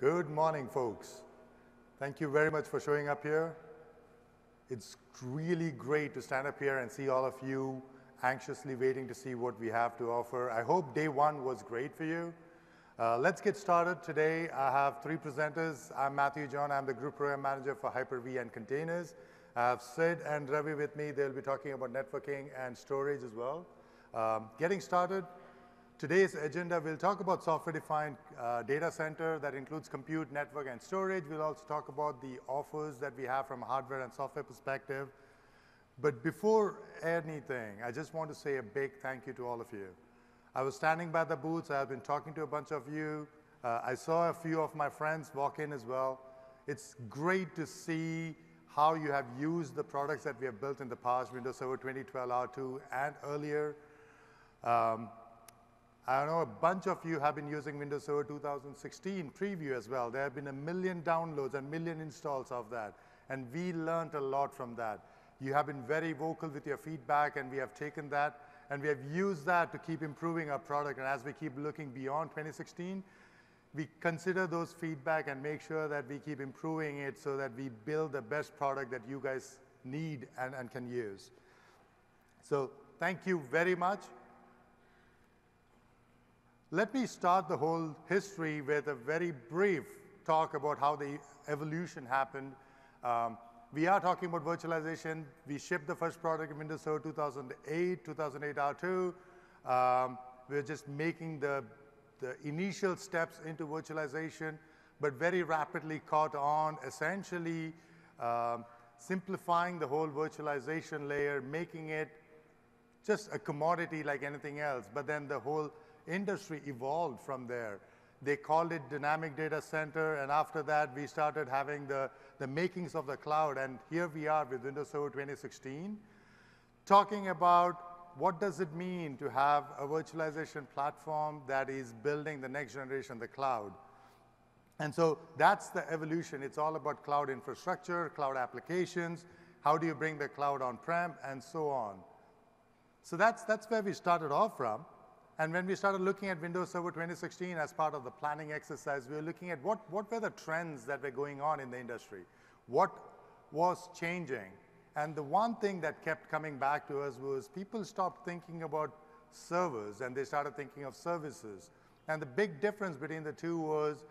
Good morning, folks. Thank you very much for showing up here. It's really great to stand up here and see all of you anxiously waiting to see what we have to offer. I hope day one was great for you. Uh, let's get started. Today, I have three presenters. I'm Matthew John. I'm the Group Program Manager for Hyper-V and Containers. I have Sid and Ravi with me. They'll be talking about networking and storage as well. Um, getting started, today's agenda, we'll talk about software-defined uh, data center that includes compute, network, and storage. We'll also talk about the offers that we have from a hardware and software perspective. But before anything, I just want to say a big thank you to all of you. I was standing by the booths. I've been talking to a bunch of you. Uh, I saw a few of my friends walk in as well. It's great to see how you have used the products that we have built in the past, Windows Server 2012 R2 and earlier. Um, I know a bunch of you have been using Windows Server 2016 preview as well. There have been a million downloads and million installs of that, and we learned a lot from that. You have been very vocal with your feedback, and we have taken that and we have used that to keep improving our product. And as we keep looking beyond 2016, we consider those feedback and make sure that we keep improving it so that we build the best product that you guys need and, and can use. So thank you very much. Let me start the whole history with a very brief talk about how the evolution happened. Um, we are talking about virtualization. We shipped the first product in Windows Server 2008, 2008 R2. Um, we're just making the, the initial steps into virtualization, but very rapidly caught on, essentially um, simplifying the whole virtualization layer, making it just a commodity like anything else. But then the whole industry evolved from there. They called it dynamic data center, and after that, we started having the, the makings of the cloud, and here we are with Windows Server 2016, talking about what does it mean to have a virtualization platform that is building the next generation, the cloud. And so that's the evolution. It's all about cloud infrastructure, cloud applications, how do you bring the cloud on-prem, and so on. So that's, that's where we started off from. And when we started looking at Windows Server 2016 as part of the planning exercise, we were looking at what, what were the trends that were going on in the industry? What was changing? And the one thing that kept coming back to us was people stopped thinking about servers and they started thinking of services. And the big difference between the two was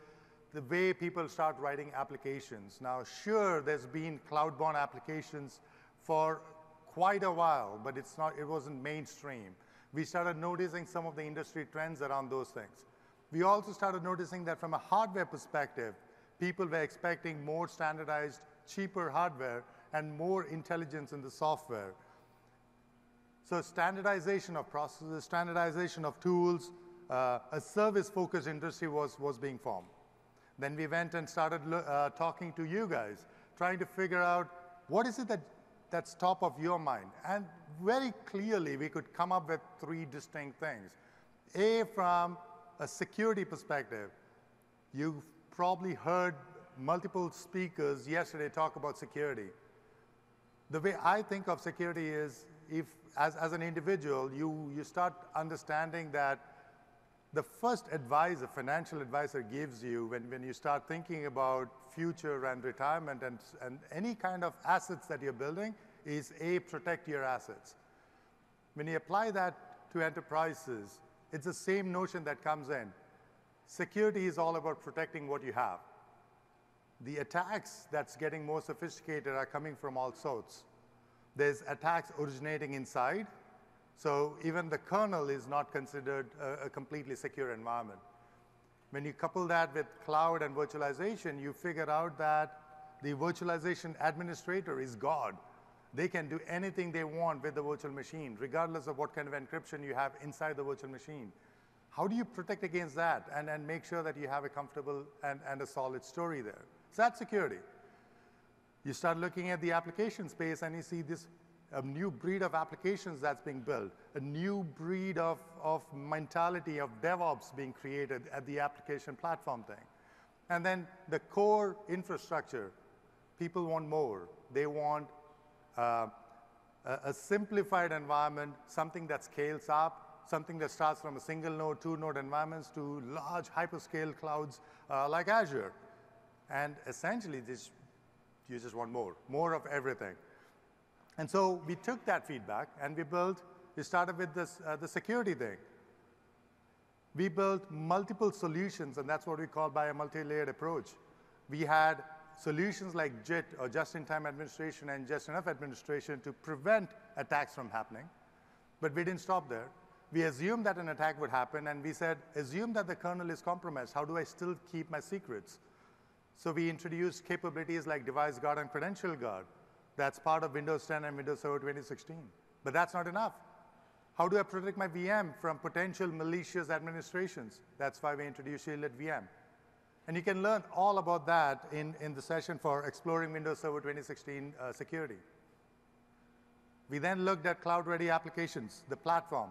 the way people start writing applications. Now, sure, there's been cloud-born applications for quite a while, but it's not, it wasn't mainstream we started noticing some of the industry trends around those things. We also started noticing that from a hardware perspective, people were expecting more standardized, cheaper hardware and more intelligence in the software. So standardization of processes, standardization of tools, uh, a service-focused industry was, was being formed. Then we went and started uh, talking to you guys, trying to figure out what is it that, that's top of your mind. And very clearly we could come up with three distinct things. A, from a security perspective, you've probably heard multiple speakers yesterday talk about security. The way I think of security is if, as, as an individual, you, you start understanding that the first advice a financial advisor gives you when, when you start thinking about future and retirement and, and any kind of assets that you're building is A, protect your assets. When you apply that to enterprises, it's the same notion that comes in. Security is all about protecting what you have. The attacks that's getting more sophisticated are coming from all sorts. There's attacks originating inside, so even the kernel is not considered a, a completely secure environment. When you couple that with cloud and virtualization, you figure out that the virtualization administrator is God. They can do anything they want with the virtual machine, regardless of what kind of encryption you have inside the virtual machine. How do you protect against that and, and make sure that you have a comfortable and, and a solid story there? So that's security. You start looking at the application space and you see this a new breed of applications that's being built, a new breed of, of mentality of DevOps being created at the application platform thing. And then the core infrastructure, people want more. They want uh, a, a simplified environment, something that scales up, something that starts from a single node, two node environments to large hyperscale clouds uh, like Azure. And essentially, this, you just want more, more of everything. And so we took that feedback and we built, we started with this, uh, the security thing. We built multiple solutions, and that's what we call by a multi-layered approach. We had solutions like JIT, or just-in-time administration, and just-enough administration to prevent attacks from happening. But we didn't stop there. We assumed that an attack would happen, and we said, assume that the kernel is compromised. How do I still keep my secrets? So we introduced capabilities like device guard and credential guard. That's part of Windows 10 and Windows Server 2016. But that's not enough. How do I protect my VM from potential malicious administrations? That's why we introduced Shielded VM. And you can learn all about that in, in the session for Exploring Windows Server 2016 uh, Security. We then looked at cloud-ready applications, the platform.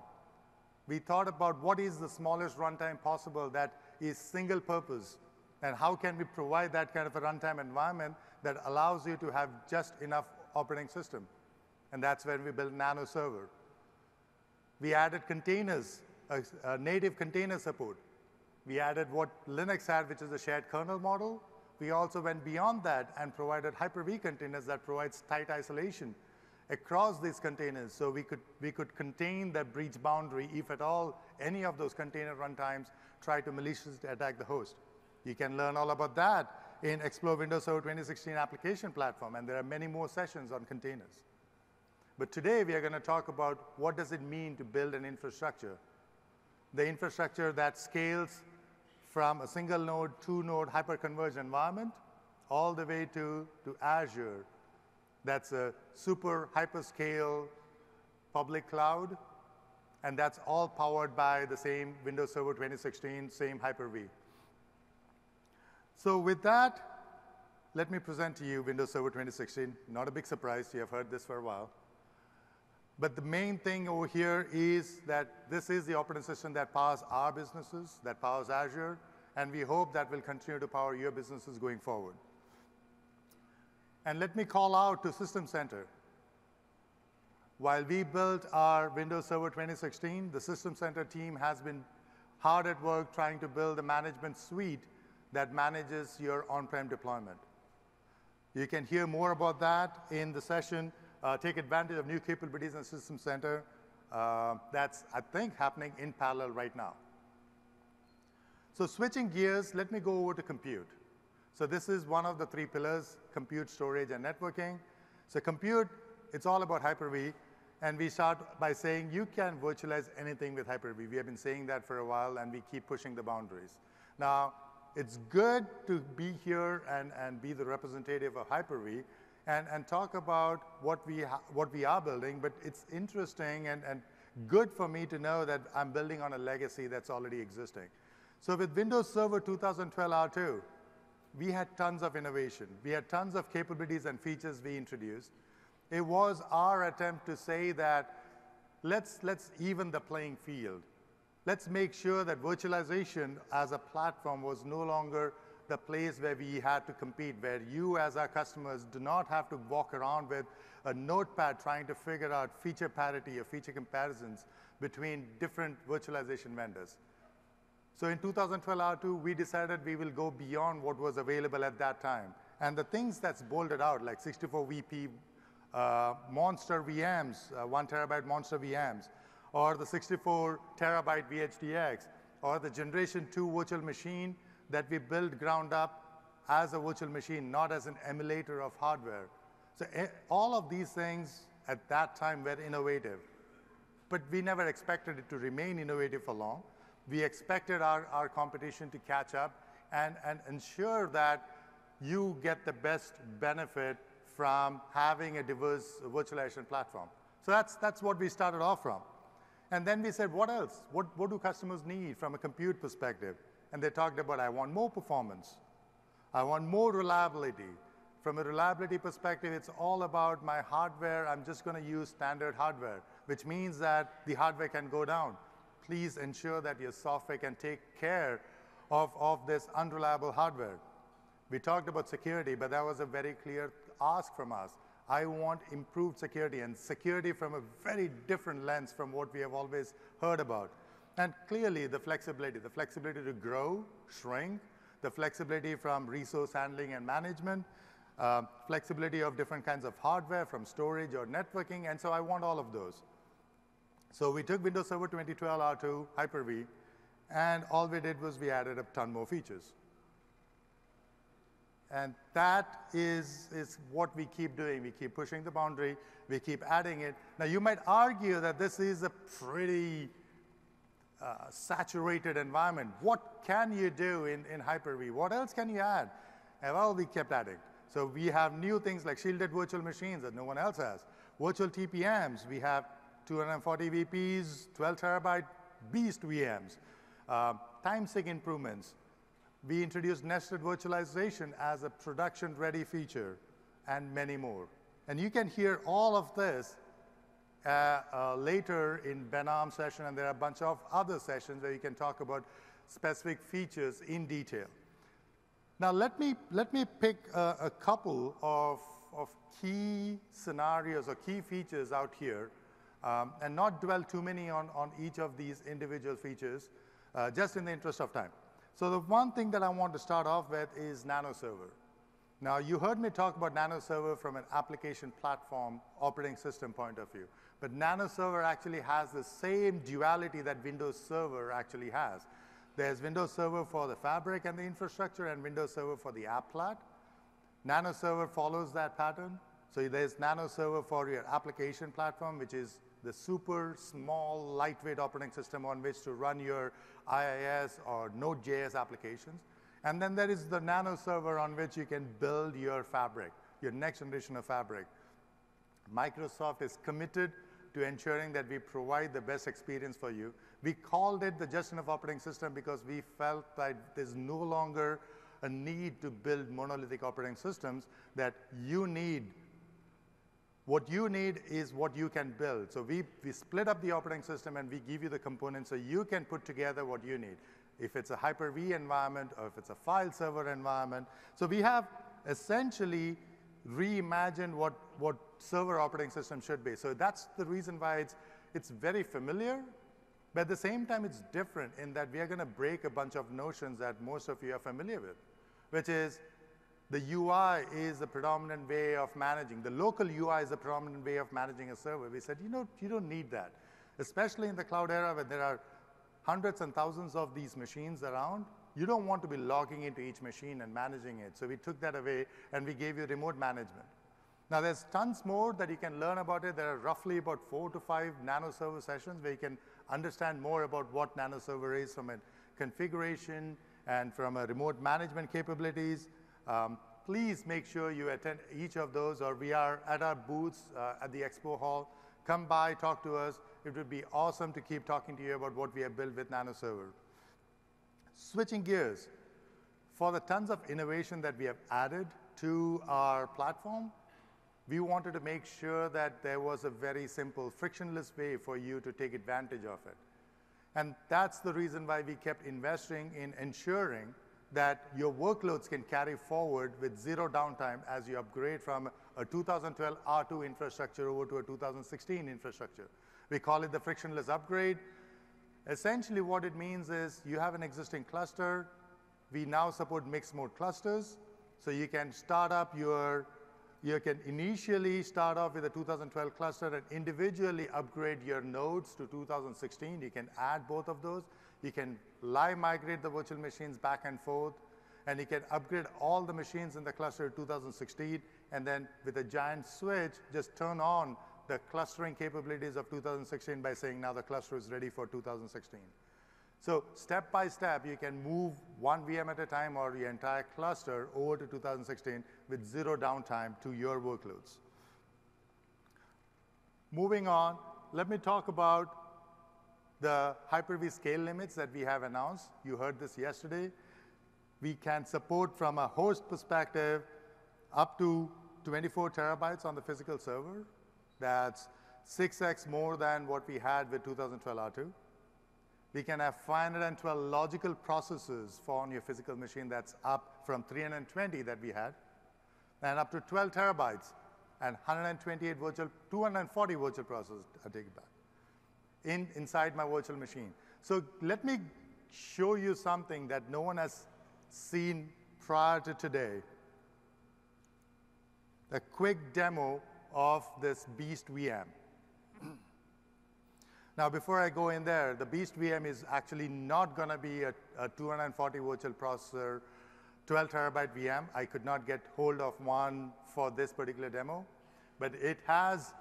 We thought about what is the smallest runtime possible that is single purpose, and how can we provide that kind of a runtime environment that allows you to have just enough operating system. And that's when we built Nano Server. We added containers, native container support. We added what Linux had, which is a shared kernel model. We also went beyond that and provided Hyper-V containers that provides tight isolation across these containers so we could, we could contain the breach boundary if at all any of those container runtimes try to maliciously attack the host. You can learn all about that in Explore Windows Server 2016 application platform, and there are many more sessions on containers. But today we are going to talk about what does it mean to build an infrastructure. The infrastructure that scales from a single node, two node hyperconverged environment all the way to, to Azure. That's a super hyperscale public cloud, and that's all powered by the same Windows Server 2016, same Hyper-V. So with that, let me present to you Windows Server 2016. Not a big surprise, you have heard this for a while. But the main thing over here is that this is the operating system that powers our businesses, that powers Azure, and we hope that will continue to power your businesses going forward. And let me call out to System Center. While we built our Windows Server 2016, the System Center team has been hard at work trying to build a management suite that manages your on-prem deployment. You can hear more about that in the session uh, take advantage of new capabilities in the System Center. Uh, that's, I think, happening in parallel right now. So switching gears, let me go over to compute. So this is one of the three pillars, compute, storage, and networking. So compute, it's all about Hyper-V. And we start by saying you can virtualize anything with Hyper-V. We have been saying that for a while, and we keep pushing the boundaries. Now, it's good to be here and, and be the representative of Hyper-V, and, and talk about what we, what we are building, but it's interesting and, and good for me to know that I'm building on a legacy that's already existing. So with Windows Server 2012 R2, we had tons of innovation. We had tons of capabilities and features we introduced. It was our attempt to say that let's, let's even the playing field. Let's make sure that virtualization as a platform was no longer the place where we had to compete, where you as our customers do not have to walk around with a notepad trying to figure out feature parity or feature comparisons between different virtualization vendors. So in 2012 R2, we decided we will go beyond what was available at that time. And the things that's bolted out, like 64 VP uh, monster VMs, uh, one terabyte monster VMs, or the 64 terabyte VHDX, or the generation two virtual machine that we built ground up as a virtual machine, not as an emulator of hardware. So eh, all of these things at that time were innovative, but we never expected it to remain innovative for long. We expected our, our competition to catch up and, and ensure that you get the best benefit from having a diverse virtualization platform. So that's, that's what we started off from. And then we said, what else? What, what do customers need from a compute perspective? and they talked about, I want more performance. I want more reliability. From a reliability perspective, it's all about my hardware. I'm just going to use standard hardware, which means that the hardware can go down. Please ensure that your software can take care of, of this unreliable hardware. We talked about security, but that was a very clear ask from us. I want improved security and security from a very different lens from what we have always heard about. And clearly the flexibility, the flexibility to grow, shrink, the flexibility from resource handling and management, uh, flexibility of different kinds of hardware from storage or networking, and so I want all of those. So we took Windows Server 2012 R2 Hyper-V, and all we did was we added a ton more features. And that is, is what we keep doing. We keep pushing the boundary, we keep adding it. Now, you might argue that this is a pretty uh, saturated environment. What can you do in, in Hyper-V? What else can you add? And well, we kept adding. So we have new things like shielded virtual machines that no one else has. Virtual TPMs, we have 240 VPs, 12 terabyte beast VMs. Uh, time sync improvements, we introduced nested virtualization as a production-ready feature, and many more. And you can hear all of this uh, uh, later in Ben session, and there are a bunch of other sessions where you can talk about specific features in detail. Now, let me, let me pick a, a couple of, of key scenarios or key features out here um, and not dwell too many on, on each of these individual features, uh, just in the interest of time. So the one thing that I want to start off with is NanoServer. Now, you heard me talk about NanoServer from an application platform operating system point of view. But NanoServer actually has the same duality that Windows Server actually has. There's Windows Server for the fabric and the infrastructure and Windows Server for the app plat. NanoServer follows that pattern. So there's NanoServer for your application platform, which is the super small, lightweight operating system on which to run your IIS or Node.js applications. And then there is the nano server on which you can build your fabric, your next generation of fabric. Microsoft is committed to ensuring that we provide the best experience for you. We called it the just enough operating system because we felt that there's no longer a need to build monolithic operating systems, that you need what you need is what you can build. So we, we split up the operating system and we give you the components so you can put together what you need. If it's a Hyper-V environment or if it's a file server environment. So we have essentially reimagined what, what server operating system should be. So that's the reason why it's, it's very familiar, but at the same time it's different in that we are going to break a bunch of notions that most of you are familiar with, which is the UI is the predominant way of managing. The local UI is the predominant way of managing a server. We said, you know, you don't need that, especially in the cloud era where there are hundreds and thousands of these machines around. You don't want to be logging into each machine and managing it. So we took that away and we gave you remote management. Now there's tons more that you can learn about it. There are roughly about four to five nano server sessions where you can understand more about what nano server is from a configuration and from a remote management capabilities um, please make sure you attend each of those or we are at our booths uh, at the expo hall. Come by, talk to us. It would be awesome to keep talking to you about what we have built with NanoServer. Switching gears, for the tons of innovation that we have added to our platform, we wanted to make sure that there was a very simple, frictionless way for you to take advantage of it. And that's the reason why we kept investing in ensuring that your workloads can carry forward with zero downtime as you upgrade from a 2012 R2 infrastructure over to a 2016 infrastructure. We call it the frictionless upgrade. Essentially what it means is you have an existing cluster. We now support mixed mode clusters. So you can start up your, you can initially start off with a 2012 cluster and individually upgrade your nodes to 2016. You can add both of those. You can live migrate the virtual machines back and forth, and you can upgrade all the machines in the cluster 2016, and then with a giant switch, just turn on the clustering capabilities of 2016 by saying now the cluster is ready for 2016. So step by step, you can move one VM at a time or your entire cluster over to 2016 with zero downtime to your workloads. Moving on, let me talk about the Hyper-V scale limits that we have announced, you heard this yesterday, we can support from a host perspective up to 24 terabytes on the physical server. That's 6x more than what we had with 2012 R2. We can have 512 logical processes for on your physical machine that's up from 320 that we had, and up to 12 terabytes and 128 virtual, 240 virtual processors, I take it back, in, inside my virtual machine. So let me show you something that no one has seen prior to today. A quick demo of this Beast VM. now, before I go in there, the Beast VM is actually not going to be a, a 240 virtual processor 12 terabyte VM. I could not get hold of one for this particular demo, but it has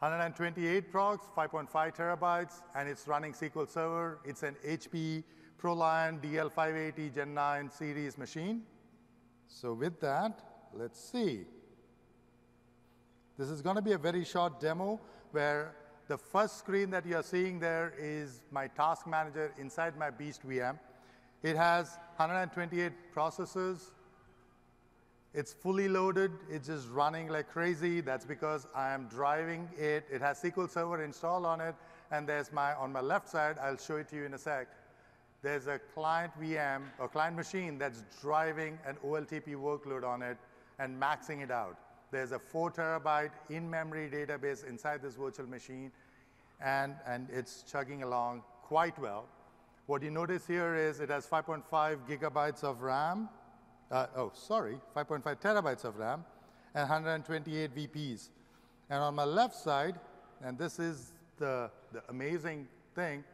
128 procs, 5.5 terabytes, and it's running SQL Server. It's an HP ProLiant DL580 Gen 9 series machine. So with that, let's see. This is going to be a very short demo where the first screen that you're seeing there is my task manager inside my Beast VM. It has 128 processors. It's fully loaded. It's just running like crazy. That's because I am driving it. It has SQL Server installed on it. And there's my, on my left side, I'll show it to you in a sec, there's a client VM, a client machine that's driving an OLTP workload on it and maxing it out. There's a four terabyte in-memory database inside this virtual machine, and, and it's chugging along quite well. What you notice here is it has 5.5 gigabytes of RAM. Uh, oh, sorry, 5.5 terabytes of RAM and 128 VPs. And on my left side, and this is the, the amazing thing,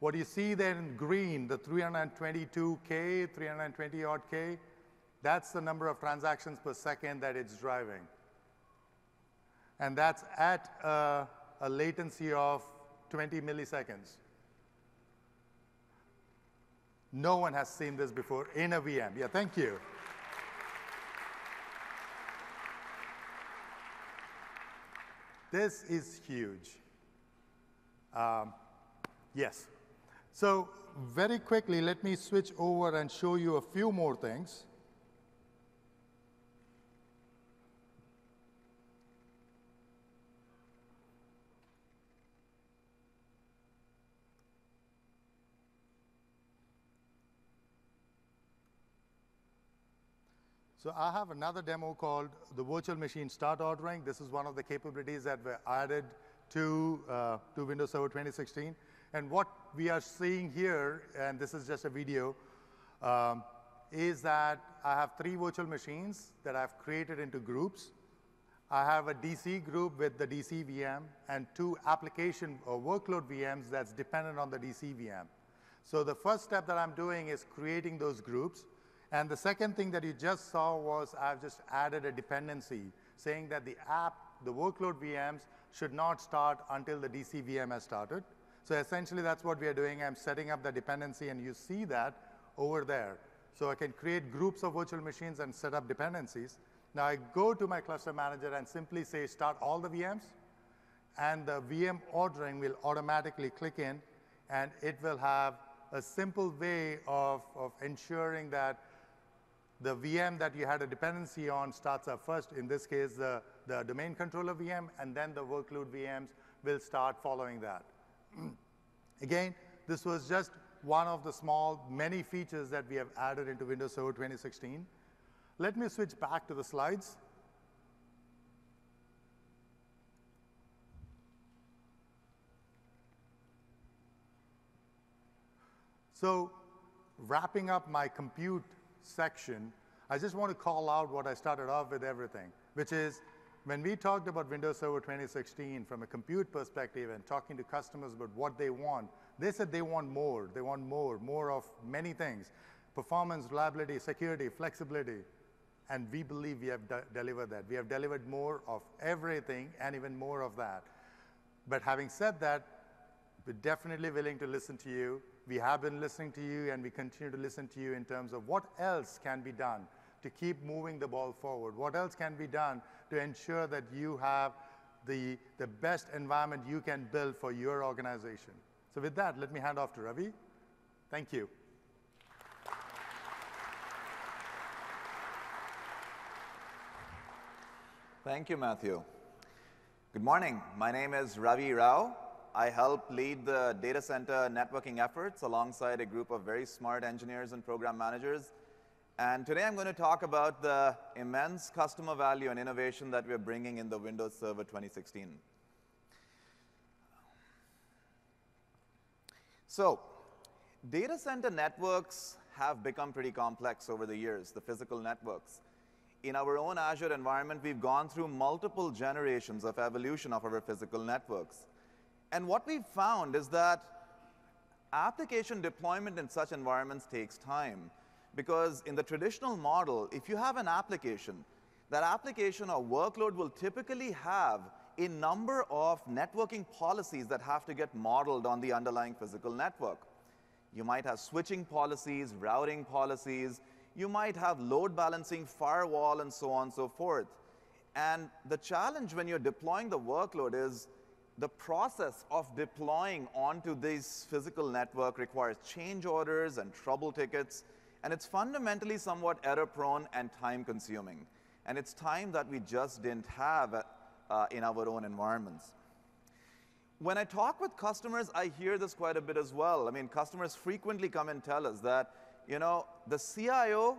what you see there in green, the 322K, 320 odd K, that's the number of transactions per second that it's driving. And that's at a, a latency of 20 milliseconds. No one has seen this before in a VM. Yeah, thank you. This is huge. Um, yes. So very quickly, let me switch over and show you a few more things. So I have another demo called the virtual machine start ordering. This is one of the capabilities that were added to, uh, to Windows Server 2016. And what we are seeing here, and this is just a video, um, is that I have three virtual machines that I've created into groups. I have a DC group with the DC VM and two application or workload VMs that's dependent on the DC VM. So the first step that I'm doing is creating those groups. And the second thing that you just saw was I've just added a dependency saying that the app, the workload VMs, should not start until the DC VM has started. So essentially that's what we are doing. I'm setting up the dependency and you see that over there. So I can create groups of virtual machines and set up dependencies. Now I go to my cluster manager and simply say start all the VMs and the VM ordering will automatically click in and it will have a simple way of, of ensuring that the VM that you had a dependency on starts up first, in this case, the, the domain controller VM, and then the workload VMs will start following that. Again, this was just one of the small, many features that we have added into Windows Server 2016. Let me switch back to the slides. So wrapping up my compute section, I just want to call out what I started off with everything, which is when we talked about Windows Server 2016 from a compute perspective and talking to customers about what they want, they said they want more. They want more, more of many things. Performance, reliability, security, flexibility. And we believe we have de delivered that. We have delivered more of everything and even more of that. But having said that, we're definitely willing to listen to you we have been listening to you and we continue to listen to you in terms of what else can be done to keep moving the ball forward. What else can be done to ensure that you have the, the best environment you can build for your organization. So with that, let me hand off to Ravi. Thank you. Thank you, Matthew. Good morning. My name is Ravi Rao. I help lead the data center networking efforts alongside a group of very smart engineers and program managers And today I'm going to talk about the immense customer value and innovation that we're bringing in the Windows Server 2016. So, data center networks have become pretty complex over the years, the physical networks. In our own Azure environment, we've gone through multiple generations of evolution of our physical networks. And what we've found is that application deployment in such environments takes time. Because in the traditional model, if you have an application, that application or workload will typically have a number of networking policies that have to get modeled on the underlying physical network. You might have switching policies, routing policies, you might have load balancing, firewall, and so on and so forth. And the challenge when you're deploying the workload is the process of deploying onto this physical network requires change orders and trouble tickets, and it's fundamentally somewhat error prone and time consuming. And it's time that we just didn't have uh, in our own environments. When I talk with customers, I hear this quite a bit as well. I mean, customers frequently come and tell us that, you know, the CIO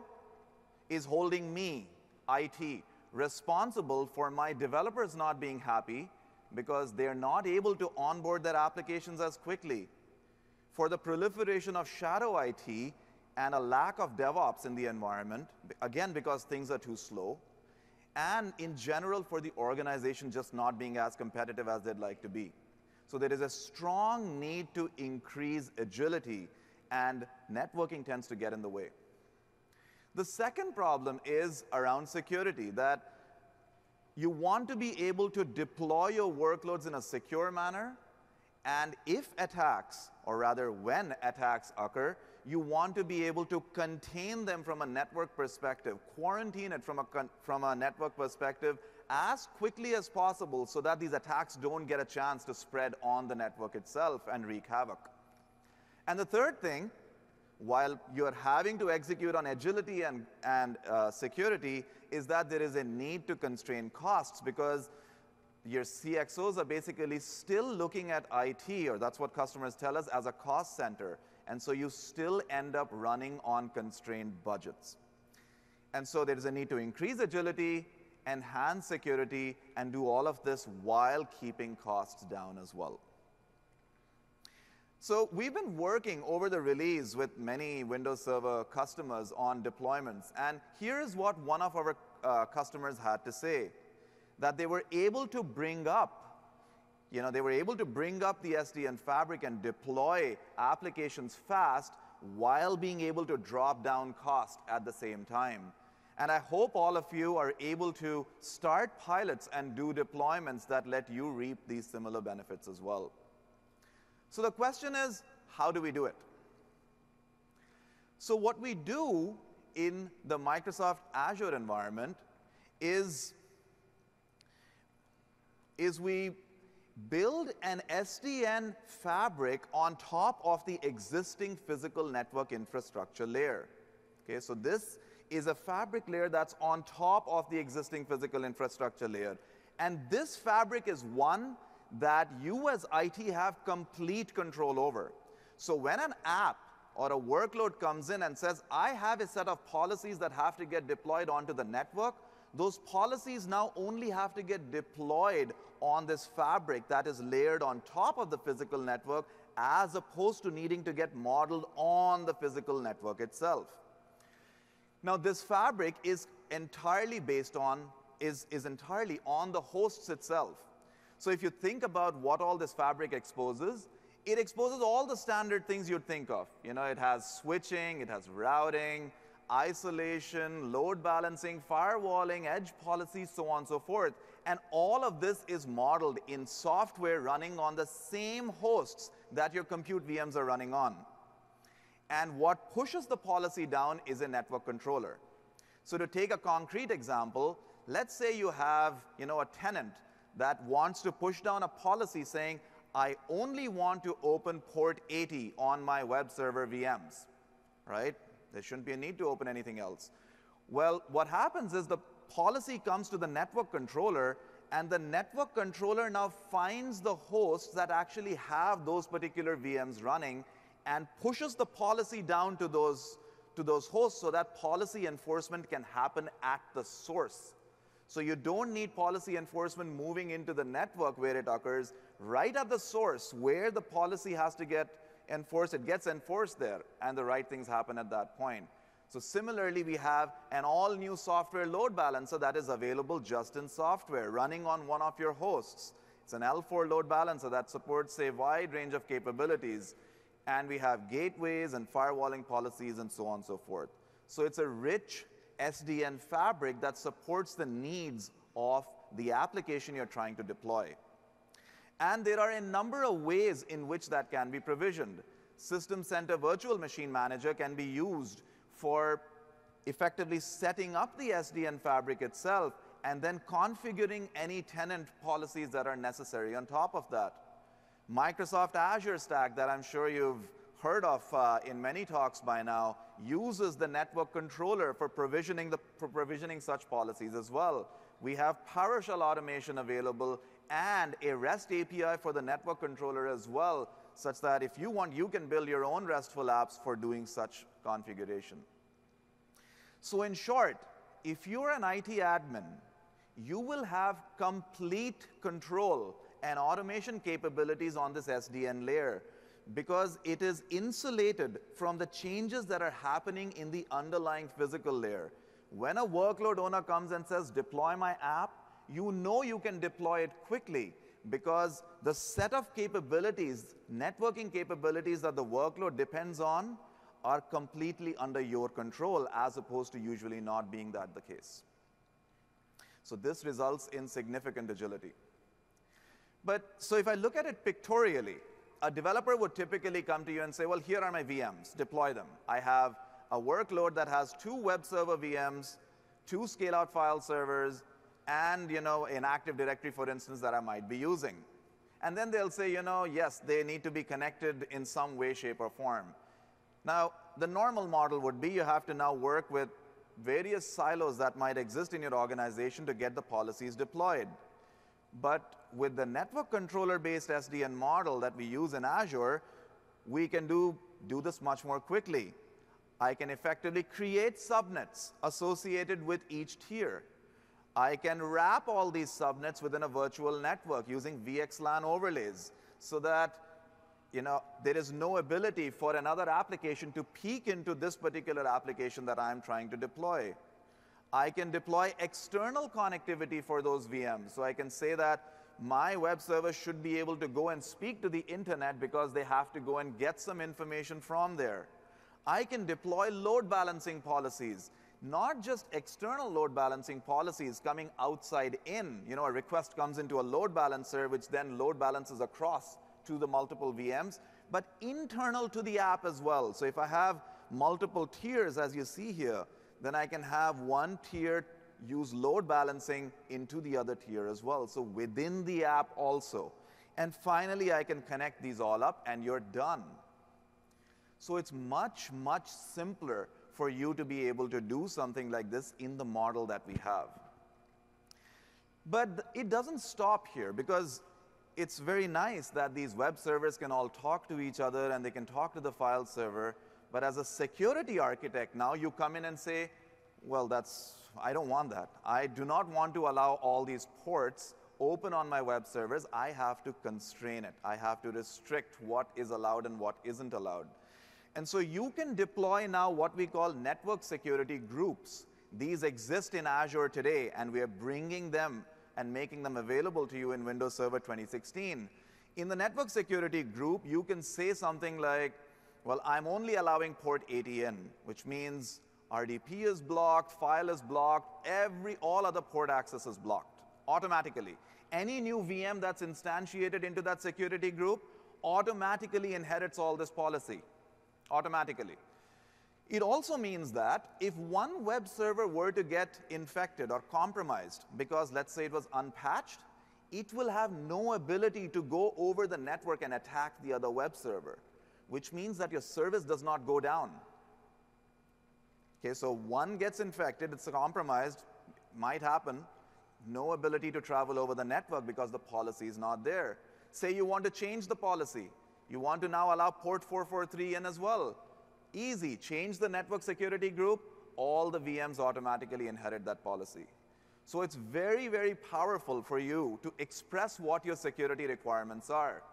is holding me, IT, responsible for my developers not being happy because they're not able to onboard their applications as quickly. For the proliferation of shadow IT and a lack of DevOps in the environment, again, because things are too slow, and in general for the organization just not being as competitive as they'd like to be. So there is a strong need to increase agility, and networking tends to get in the way. The second problem is around security, that you want to be able to deploy your workloads in a secure manner, and if attacks, or rather when attacks occur, you want to be able to contain them from a network perspective, quarantine it from a, from a network perspective as quickly as possible so that these attacks don't get a chance to spread on the network itself and wreak havoc. And the third thing, while you're having to execute on agility and, and uh, security, is that there is a need to constrain costs because your CXOs are basically still looking at IT, or that's what customers tell us, as a cost center and so you still end up running on constrained budgets. And so there is a need to increase agility, enhance security, and do all of this while keeping costs down as well. So we've been working over the release with many Windows Server customers on deployments, and here is what one of our uh, customers had to say, that they were able to bring up you know, they were able to bring up the SDN fabric and deploy applications fast while being able to drop down cost at the same time. And I hope all of you are able to start pilots and do deployments that let you reap these similar benefits as well. So the question is, how do we do it? So what we do in the Microsoft Azure environment is, is we build an SDN fabric on top of the existing physical network infrastructure layer. Okay, so this is a fabric layer that's on top of the existing physical infrastructure layer. And this fabric is one that you as IT have complete control over. So when an app or a workload comes in and says, I have a set of policies that have to get deployed onto the network, those policies now only have to get deployed on this fabric that is layered on top of the physical network as opposed to needing to get modeled on the physical network itself. Now, this fabric is entirely based on, is, is entirely on the hosts itself. So if you think about what all this fabric exposes, it exposes all the standard things you'd think of. You know, it has switching, it has routing, isolation, load balancing, firewalling, edge policies, so on and so forth. And all of this is modeled in software running on the same hosts that your compute VMs are running on. And what pushes the policy down is a network controller. So to take a concrete example, let's say you have you know, a tenant that wants to push down a policy saying, I only want to open port 80 on my web server VMs, right? There shouldn't be a need to open anything else. Well, what happens is the policy comes to the network controller, and the network controller now finds the hosts that actually have those particular VMs running and pushes the policy down to those, to those hosts so that policy enforcement can happen at the source. So you don't need policy enforcement moving into the network where it occurs. Right at the source where the policy has to get enforced, it gets enforced there, and the right things happen at that point. So similarly, we have an all new software load balancer that is available just in software, running on one of your hosts. It's an L4 load balancer that supports a wide range of capabilities. And we have gateways and firewalling policies and so on and so forth. So it's a rich SDN fabric that supports the needs of the application you're trying to deploy. And there are a number of ways in which that can be provisioned. System Center Virtual Machine Manager can be used for effectively setting up the SDN fabric itself and then configuring any tenant policies that are necessary on top of that. Microsoft Azure Stack, that I'm sure you've heard of uh, in many talks by now, uses the network controller for provisioning, the, for provisioning such policies as well. We have PowerShell automation available and a REST API for the network controller as well, such that if you want, you can build your own RESTful apps for doing such configuration. So in short, if you're an IT admin, you will have complete control and automation capabilities on this SDN layer because it is insulated from the changes that are happening in the underlying physical layer. When a workload owner comes and says, deploy my app, you know you can deploy it quickly because the set of capabilities, networking capabilities that the workload depends on are completely under your control as opposed to usually not being that the case. So this results in significant agility. But so if I look at it pictorially, a developer would typically come to you and say, well, here are my VMs, deploy them. I have a workload that has two web server VMs, two scale-out file servers, and you know, an Active Directory, for instance, that I might be using. And then they'll say, you know, yes, they need to be connected in some way, shape, or form. Now, the normal model would be you have to now work with various silos that might exist in your organization to get the policies deployed. But with the network controller based SDN model that we use in Azure, we can do, do this much more quickly. I can effectively create subnets associated with each tier. I can wrap all these subnets within a virtual network using VXLAN overlays so that you know, there is no ability for another application to peek into this particular application that I'm trying to deploy. I can deploy external connectivity for those VMs. So I can say that my web server should be able to go and speak to the internet because they have to go and get some information from there. I can deploy load balancing policies, not just external load balancing policies coming outside in. You know, a request comes into a load balancer, which then load balances across to the multiple VMs, but internal to the app as well. So if I have multiple tiers, as you see here, then I can have one tier use load balancing into the other tier as well. So within the app also. And finally, I can connect these all up and you're done. So it's much, much simpler for you to be able to do something like this in the model that we have. But it doesn't stop here because it's very nice that these web servers can all talk to each other and they can talk to the file server. But as a security architect, now you come in and say, well, that's, I don't want that. I do not want to allow all these ports open on my web servers. I have to constrain it. I have to restrict what is allowed and what isn't allowed. And so you can deploy now what we call network security groups. These exist in Azure today, and we are bringing them and making them available to you in Windows Server 2016. In the network security group, you can say something like, well, I'm only allowing port 80 in, which means RDP is blocked, file is blocked, every, all other port access is blocked automatically. Any new VM that's instantiated into that security group automatically inherits all this policy, automatically. It also means that if one web server were to get infected or compromised because let's say it was unpatched, it will have no ability to go over the network and attack the other web server, which means that your service does not go down. Okay, so one gets infected, it's compromised, might happen, no ability to travel over the network because the policy is not there. Say you want to change the policy. You want to now allow port 443 in as well Easy, change the network security group, all the VMs automatically inherit that policy. So it's very, very powerful for you to express what your security requirements are.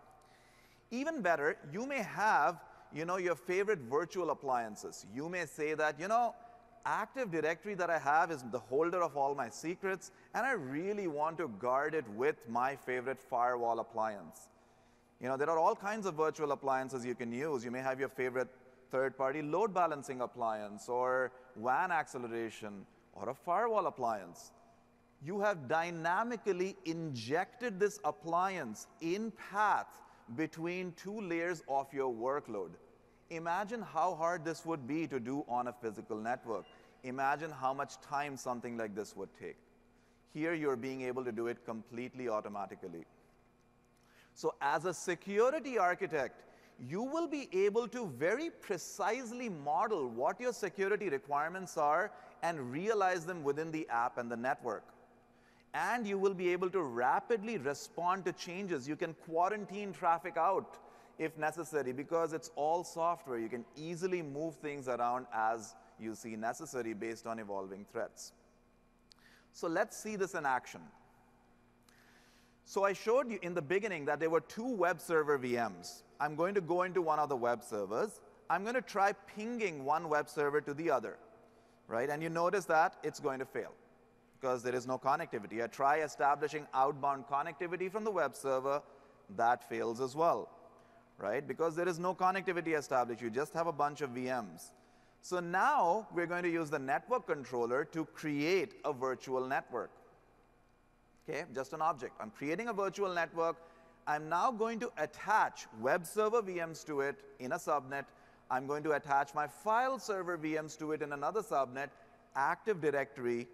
Even better, you may have you know, your favorite virtual appliances. You may say that, you know, Active Directory that I have is the holder of all my secrets, and I really want to guard it with my favorite firewall appliance. You know, there are all kinds of virtual appliances you can use. You may have your favorite third-party load balancing appliance or WAN acceleration or a firewall appliance. You have dynamically injected this appliance in path between two layers of your workload. Imagine how hard this would be to do on a physical network. Imagine how much time something like this would take. Here, you're being able to do it completely automatically. So, as a security architect, you will be able to very precisely model what your security requirements are and realize them within the app and the network and you will be able to rapidly respond to changes. You can quarantine traffic out if necessary because it's all software. You can easily move things around as you see necessary based on evolving threats. So let's see this in action. So I showed you in the beginning that there were two web server VMs. I'm going to go into one of the web servers. I'm going to try pinging one web server to the other, right? And you notice that it's going to fail because there is no connectivity. I try establishing outbound connectivity from the web server, that fails as well, right? Because there is no connectivity established, you just have a bunch of VMs. So now we're going to use the network controller to create a virtual network. Okay, just an object. I'm creating a virtual network. I'm now going to attach web server VMs to it in a subnet. I'm going to attach my file server VMs to it in another subnet, Active Directory,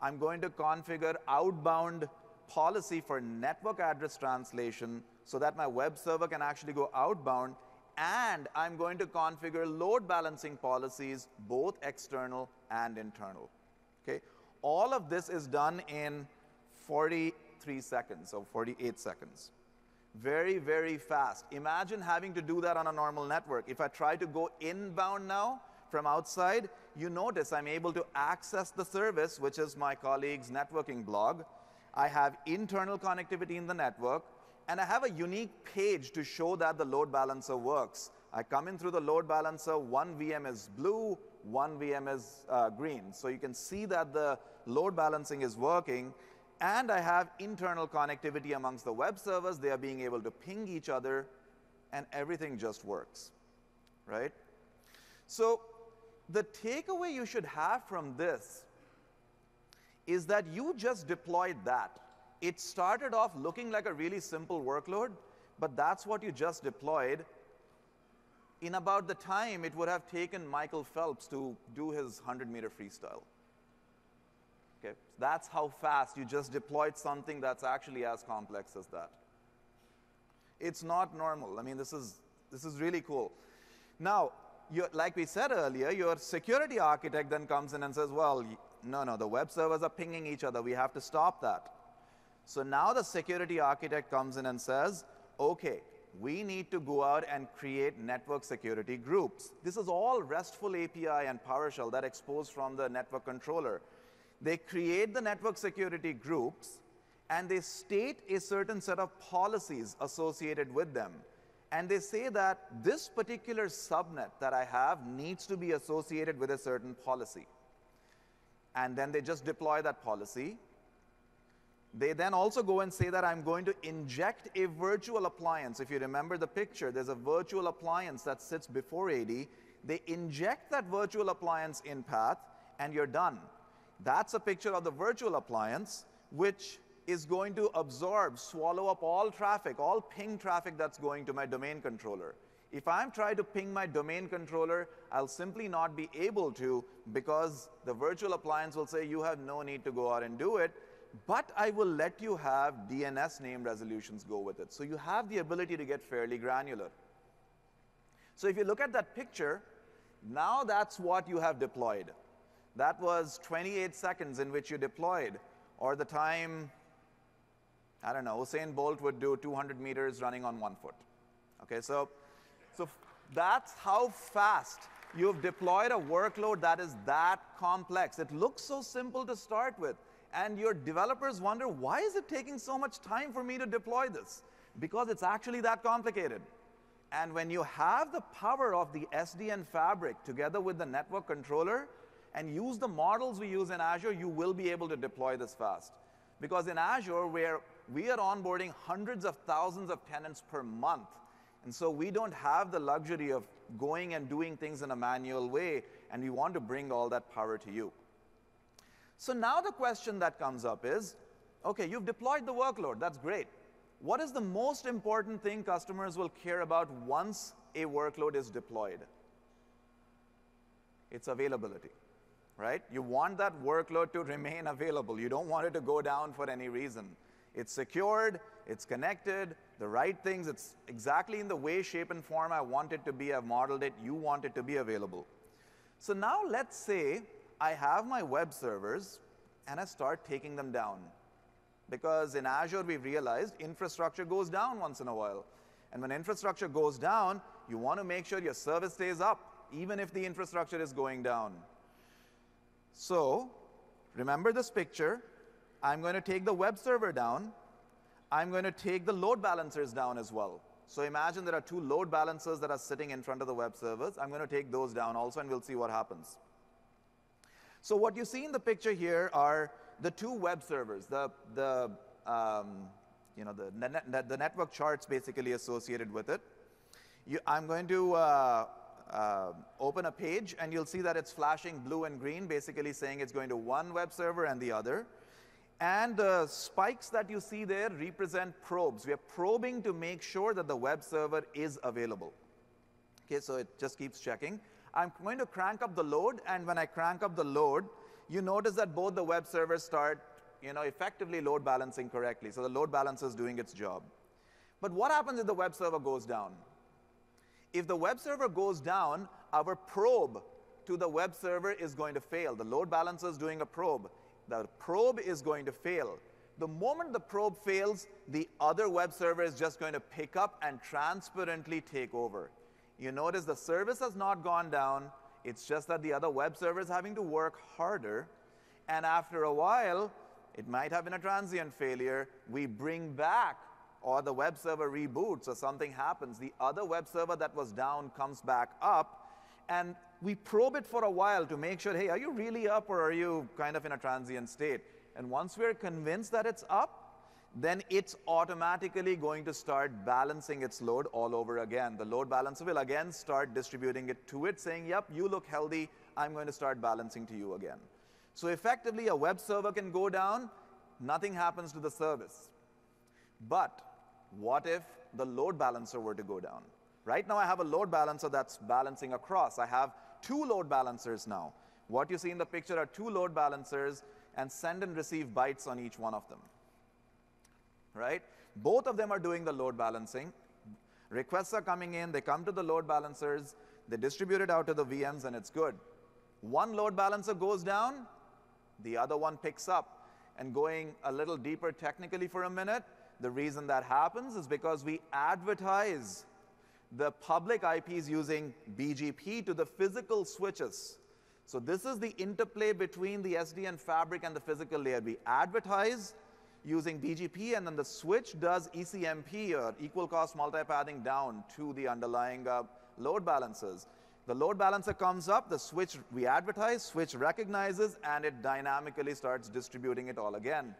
I'm going to configure outbound policy for network address translation so that my web server can actually go outbound. And I'm going to configure load balancing policies, both external and internal. Okay? All of this is done in 43 seconds, or 48 seconds. Very, very fast. Imagine having to do that on a normal network. If I try to go inbound now, from outside, you notice I'm able to access the service, which is my colleague's networking blog. I have internal connectivity in the network, and I have a unique page to show that the load balancer works. I come in through the load balancer, one VM is blue, one VM is uh, green. So you can see that the load balancing is working, and I have internal connectivity amongst the web servers. They are being able to ping each other, and everything just works, right? So the takeaway you should have from this is that you just deployed that. It started off looking like a really simple workload, but that's what you just deployed in about the time it would have taken Michael Phelps to do his 100 meter freestyle. Okay, so that's how fast you just deployed something that's actually as complex as that. It's not normal. I mean, this is, this is really cool. Now, like we said earlier, your security architect then comes in and says, well, no, no, the web servers are pinging each other. We have to stop that. So now the security architect comes in and says, okay, we need to go out and create network security groups. This is all RESTful API and PowerShell that exposed from the network controller. They create the network security groups and they state a certain set of policies associated with them and they say that this particular subnet that I have needs to be associated with a certain policy. And then they just deploy that policy. They then also go and say that I'm going to inject a virtual appliance. If you remember the picture, there's a virtual appliance that sits before AD. They inject that virtual appliance in path, and you're done. That's a picture of the virtual appliance, which is going to absorb, swallow up all traffic, all ping traffic that's going to my domain controller. If I'm trying to ping my domain controller, I'll simply not be able to because the virtual appliance will say you have no need to go out and do it, but I will let you have DNS name resolutions go with it. So you have the ability to get fairly granular. So if you look at that picture, now that's what you have deployed. That was 28 seconds in which you deployed, or the time I don't know, Usain Bolt would do 200 meters running on one foot. Okay, so, so that's how fast You've deployed a workload that is that complex. It looks so simple to start with. And your developers wonder, why is it taking so much time for me to deploy this? Because it's actually that complicated. And when you have the power of the SDN fabric together with the network controller and use the models we use in Azure, you will be able to deploy this fast. Because in Azure, where we are onboarding hundreds of thousands of tenants per month, and so we don't have the luxury of going and doing things in a manual way, and we want to bring all that power to you. So now the question that comes up is, okay, you've deployed the workload, that's great. What is the most important thing customers will care about once a workload is deployed? It's availability, right? You want that workload to remain available. You don't want it to go down for any reason. It's secured, it's connected, the right things, it's exactly in the way, shape, and form I want it to be. I've modeled it, you want it to be available. So now let's say I have my web servers and I start taking them down. Because in Azure, we've realized infrastructure goes down once in a while. And when infrastructure goes down, you want to make sure your service stays up, even if the infrastructure is going down. So remember this picture. I'm going to take the web server down. I'm going to take the load balancers down as well. So imagine there are two load balancers that are sitting in front of the web servers. I'm going to take those down also, and we'll see what happens. So what you see in the picture here are the two web servers, the, the, um, you know, the, the network charts basically associated with it. You, I'm going to uh, uh, open a page, and you'll see that it's flashing blue and green, basically saying it's going to one web server and the other. And the spikes that you see there represent probes. We are probing to make sure that the web server is available. Okay, so it just keeps checking. I'm going to crank up the load, and when I crank up the load, you notice that both the web servers start you know, effectively load balancing correctly. So the load balancer is doing its job. But what happens if the web server goes down? If the web server goes down, our probe to the web server is going to fail. The load balancer is doing a probe. The probe is going to fail. The moment the probe fails, the other web server is just going to pick up and transparently take over. You notice the service has not gone down. It's just that the other web server is having to work harder. And after a while, it might have been a transient failure. We bring back, or the web server reboots, or something happens. The other web server that was down comes back up. And we probe it for a while to make sure hey, are you really up or are you kind of in a transient state? And once we're convinced that it's up, then it's automatically going to start balancing its load all over again. The load balancer will again start distributing it to it, saying, Yep, you look healthy. I'm going to start balancing to you again. So effectively, a web server can go down, nothing happens to the service. But what if the load balancer were to go down? Right now, I have a load balancer that's balancing across. I have two load balancers now. What you see in the picture are two load balancers and send and receive bytes on each one of them right? Both of them are doing the load balancing. Requests are coming in, they come to the load balancers, they distribute it out to the VMs, and it's good. One load balancer goes down, the other one picks up. And going a little deeper technically for a minute, the reason that happens is because we advertise the public IPs using BGP to the physical switches. So this is the interplay between the SDN fabric and the physical layer. We advertise using BGP, and then the switch does ECMP, or equal cost multipathing, down to the underlying uh, load balancers. The load balancer comes up, the switch we advertise, switch recognizes, and it dynamically starts distributing it all again.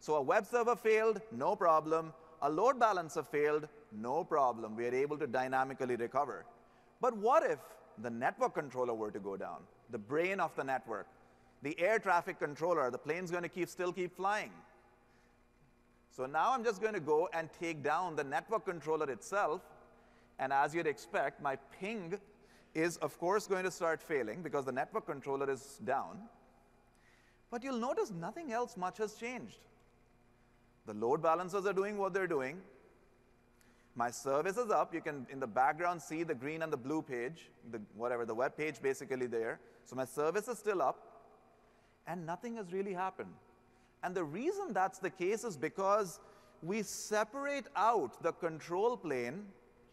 So a web server failed, no problem. A load balancer failed, no problem. We are able to dynamically recover. But what if the network controller were to go down? The brain of the network. The air traffic controller, the plane's going to keep, still keep flying. So now I'm just going to go and take down the network controller itself. And as you'd expect, my ping is, of course, going to start failing because the network controller is down. But you'll notice nothing else much has changed. The load balancers are doing what they're doing. My service is up. You can, in the background, see the green and the blue page, the, whatever, the web page basically there. So my service is still up, and nothing has really happened. And the reason that's the case is because we separate out the control plane,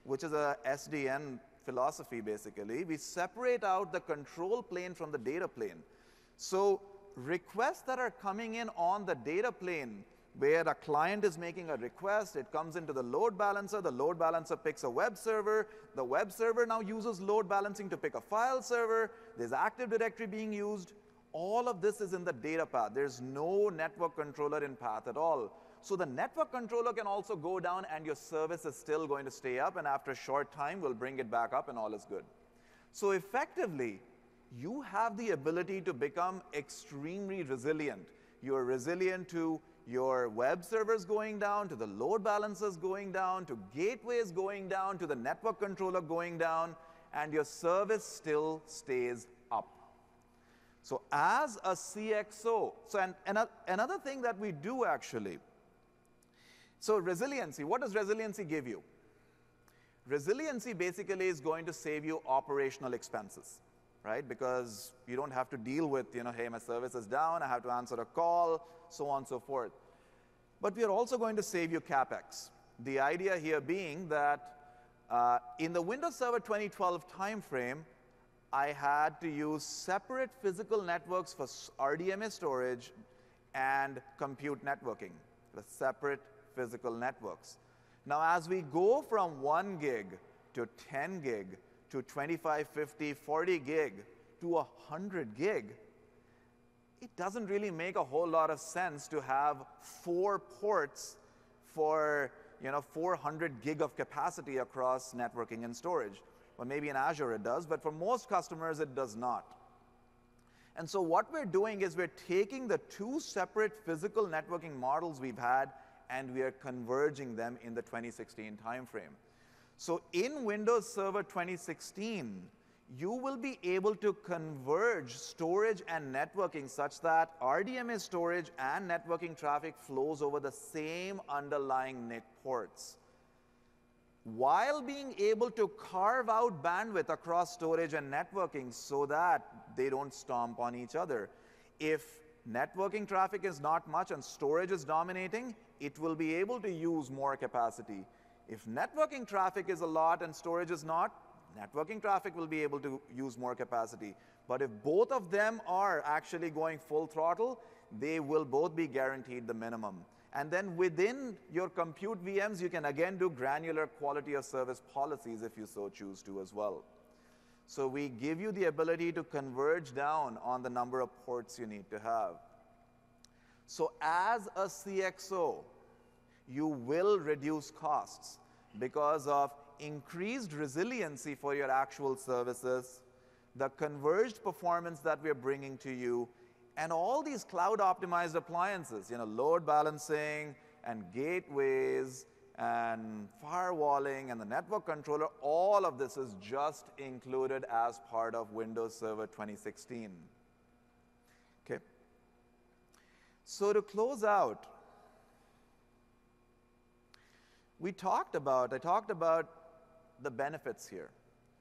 which is a SDN philosophy basically. We separate out the control plane from the data plane. So requests that are coming in on the data plane where a client is making a request, it comes into the load balancer, the load balancer picks a web server, the web server now uses load balancing to pick a file server, there's Active Directory being used. All of this is in the data path. There's no network controller in path at all. So the network controller can also go down and your service is still going to stay up and after a short time we'll bring it back up and all is good. So effectively, you have the ability to become extremely resilient. You're resilient to your web servers going down, to the load balancers going down, to gateways going down, to the network controller going down, and your service still stays up. So as a CXO, so and, and another thing that we do actually, so resiliency, what does resiliency give you? Resiliency basically is going to save you operational expenses, right? Because you don't have to deal with, you know, hey, my service is down, I have to answer a call, so on and so forth. But we are also going to save you capex. The idea here being that uh, in the Windows Server 2012 timeframe, I had to use separate physical networks for RDMA storage and compute networking, the separate physical networks. Now, as we go from 1 gig to 10 gig to 25, 50, 40 gig to 100 gig, it doesn't really make a whole lot of sense to have four ports for you know 400 gig of capacity across networking and storage. Well, maybe in Azure it does, but for most customers it does not. And so what we're doing is we're taking the two separate physical networking models we've had and we are converging them in the 2016 timeframe. So in Windows Server 2016, you will be able to converge storage and networking such that RDMA storage and networking traffic flows over the same underlying NIC ports while being able to carve out bandwidth across storage and networking so that they don't stomp on each other. If networking traffic is not much and storage is dominating, it will be able to use more capacity. If networking traffic is a lot and storage is not, networking traffic will be able to use more capacity. But if both of them are actually going full throttle, they will both be guaranteed the minimum. And then within your compute VMs, you can again do granular quality of service policies if you so choose to as well. So we give you the ability to converge down on the number of ports you need to have. So as a CXO, you will reduce costs because of increased resiliency for your actual services, the converged performance that we're bringing to you, and all these cloud optimized appliances, you know, load balancing and gateways and firewalling and the network controller, all of this is just included as part of Windows Server 2016. Okay. So to close out, we talked about, I talked about the benefits here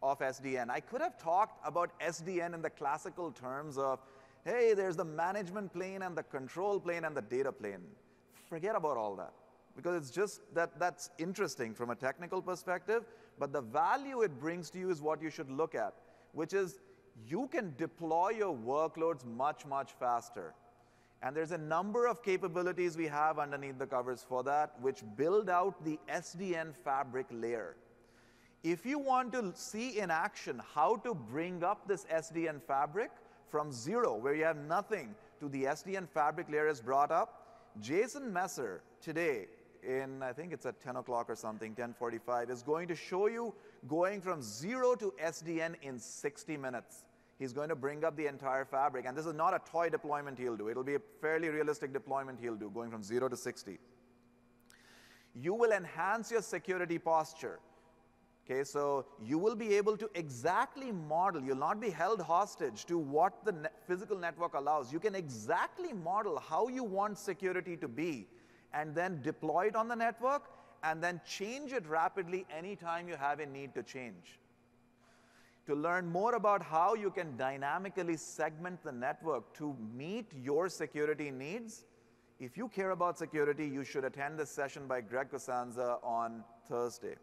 of SDN. I could have talked about SDN in the classical terms of, hey, there's the management plane and the control plane and the data plane. Forget about all that because it's just that that's interesting from a technical perspective, but the value it brings to you is what you should look at, which is you can deploy your workloads much, much faster. And there's a number of capabilities we have underneath the covers for that, which build out the SDN fabric layer. If you want to see in action how to bring up this SDN fabric from zero, where you have nothing, to the SDN fabric layer is brought up, Jason Messer today, in I think it's at 10 o'clock or something, 10:45, is going to show you going from zero to SDN in 60 minutes. He's going to bring up the entire fabric. And this is not a toy deployment he'll do. It'll be a fairly realistic deployment he'll do, going from zero to 60. You will enhance your security posture. Okay, so you will be able to exactly model, you'll not be held hostage to what the ne physical network allows. You can exactly model how you want security to be and then deploy it on the network and then change it rapidly anytime you have a need to change. To learn more about how you can dynamically segment the network to meet your security needs, if you care about security, you should attend this session by Greg Cusanza on Thursday.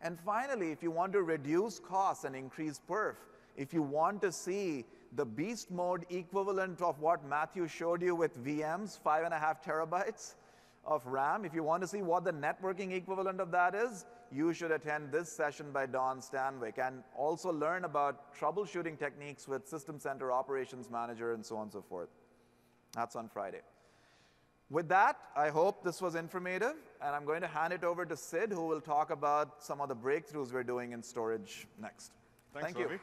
And finally, if you want to reduce costs and increase perf, if you want to see the beast mode equivalent of what Matthew showed you with VMs, five and a half terabytes of RAM, if you want to see what the networking equivalent of that is, you should attend this session by Don Stanwyck and also learn about troubleshooting techniques with System Center Operations Manager and so on and so forth. That's on Friday. With that, I hope this was informative, and I'm going to hand it over to Sid, who will talk about some of the breakthroughs we're doing in storage next. Thanks, Thank Ravi. you.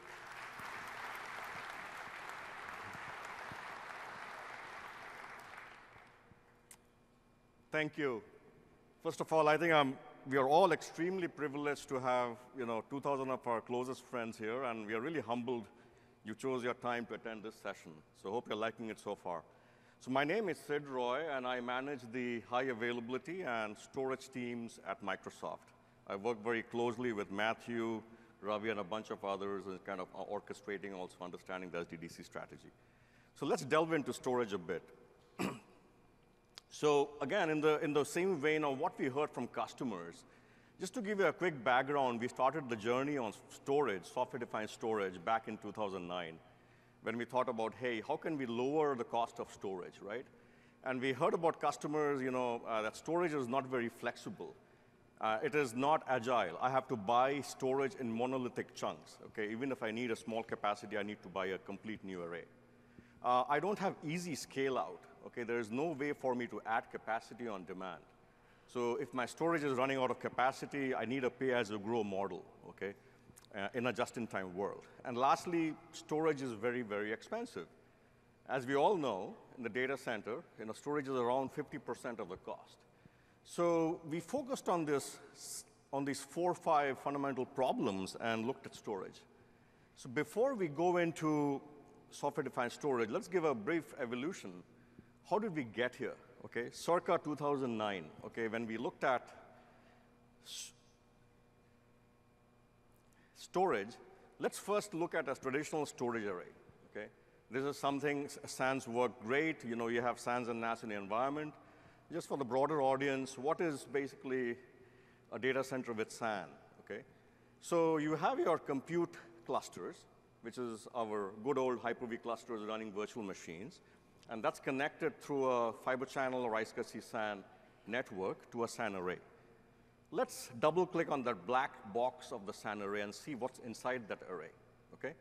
Thank you. First of all, I think I'm, we are all extremely privileged to have you know 2,000 of our closest friends here, and we are really humbled you chose your time to attend this session. So hope you're liking it so far. So my name is Sid Roy, and I manage the high availability and storage teams at Microsoft. I work very closely with Matthew, Ravi, and a bunch of others, and kind of orchestrating, also understanding the SDDC strategy. So let's delve into storage a bit. So again, in the, in the same vein of what we heard from customers, just to give you a quick background, we started the journey on storage, software-defined storage, back in 2009, when we thought about, hey, how can we lower the cost of storage, right? And we heard about customers, you know, uh, that storage is not very flexible. Uh, it is not agile. I have to buy storage in monolithic chunks, okay? Even if I need a small capacity, I need to buy a complete new array. Uh, I don't have easy scale out. Okay, there is no way for me to add capacity on demand. So if my storage is running out of capacity, I need a pay-as-you-grow model, okay, uh, in a just-in-time world. And lastly, storage is very, very expensive. As we all know, in the data center, you know, storage is around 50% of the cost. So we focused on this, on these four or five fundamental problems and looked at storage. So before we go into software-defined storage, let's give a brief evolution how did we get here? Okay, circa 2009, okay, when we looked at storage, let's first look at a traditional storage array, okay? This is something SANs work great. You know, you have SANs and NAS in the environment. Just for the broader audience, what is basically a data center with SAN, okay? So you have your compute clusters, which is our good old Hyper-V clusters running virtual machines and that's connected through a fiber channel or iSCSI SAN network to a SAN array. Let's double click on that black box of the SAN array and see what's inside that array, okay?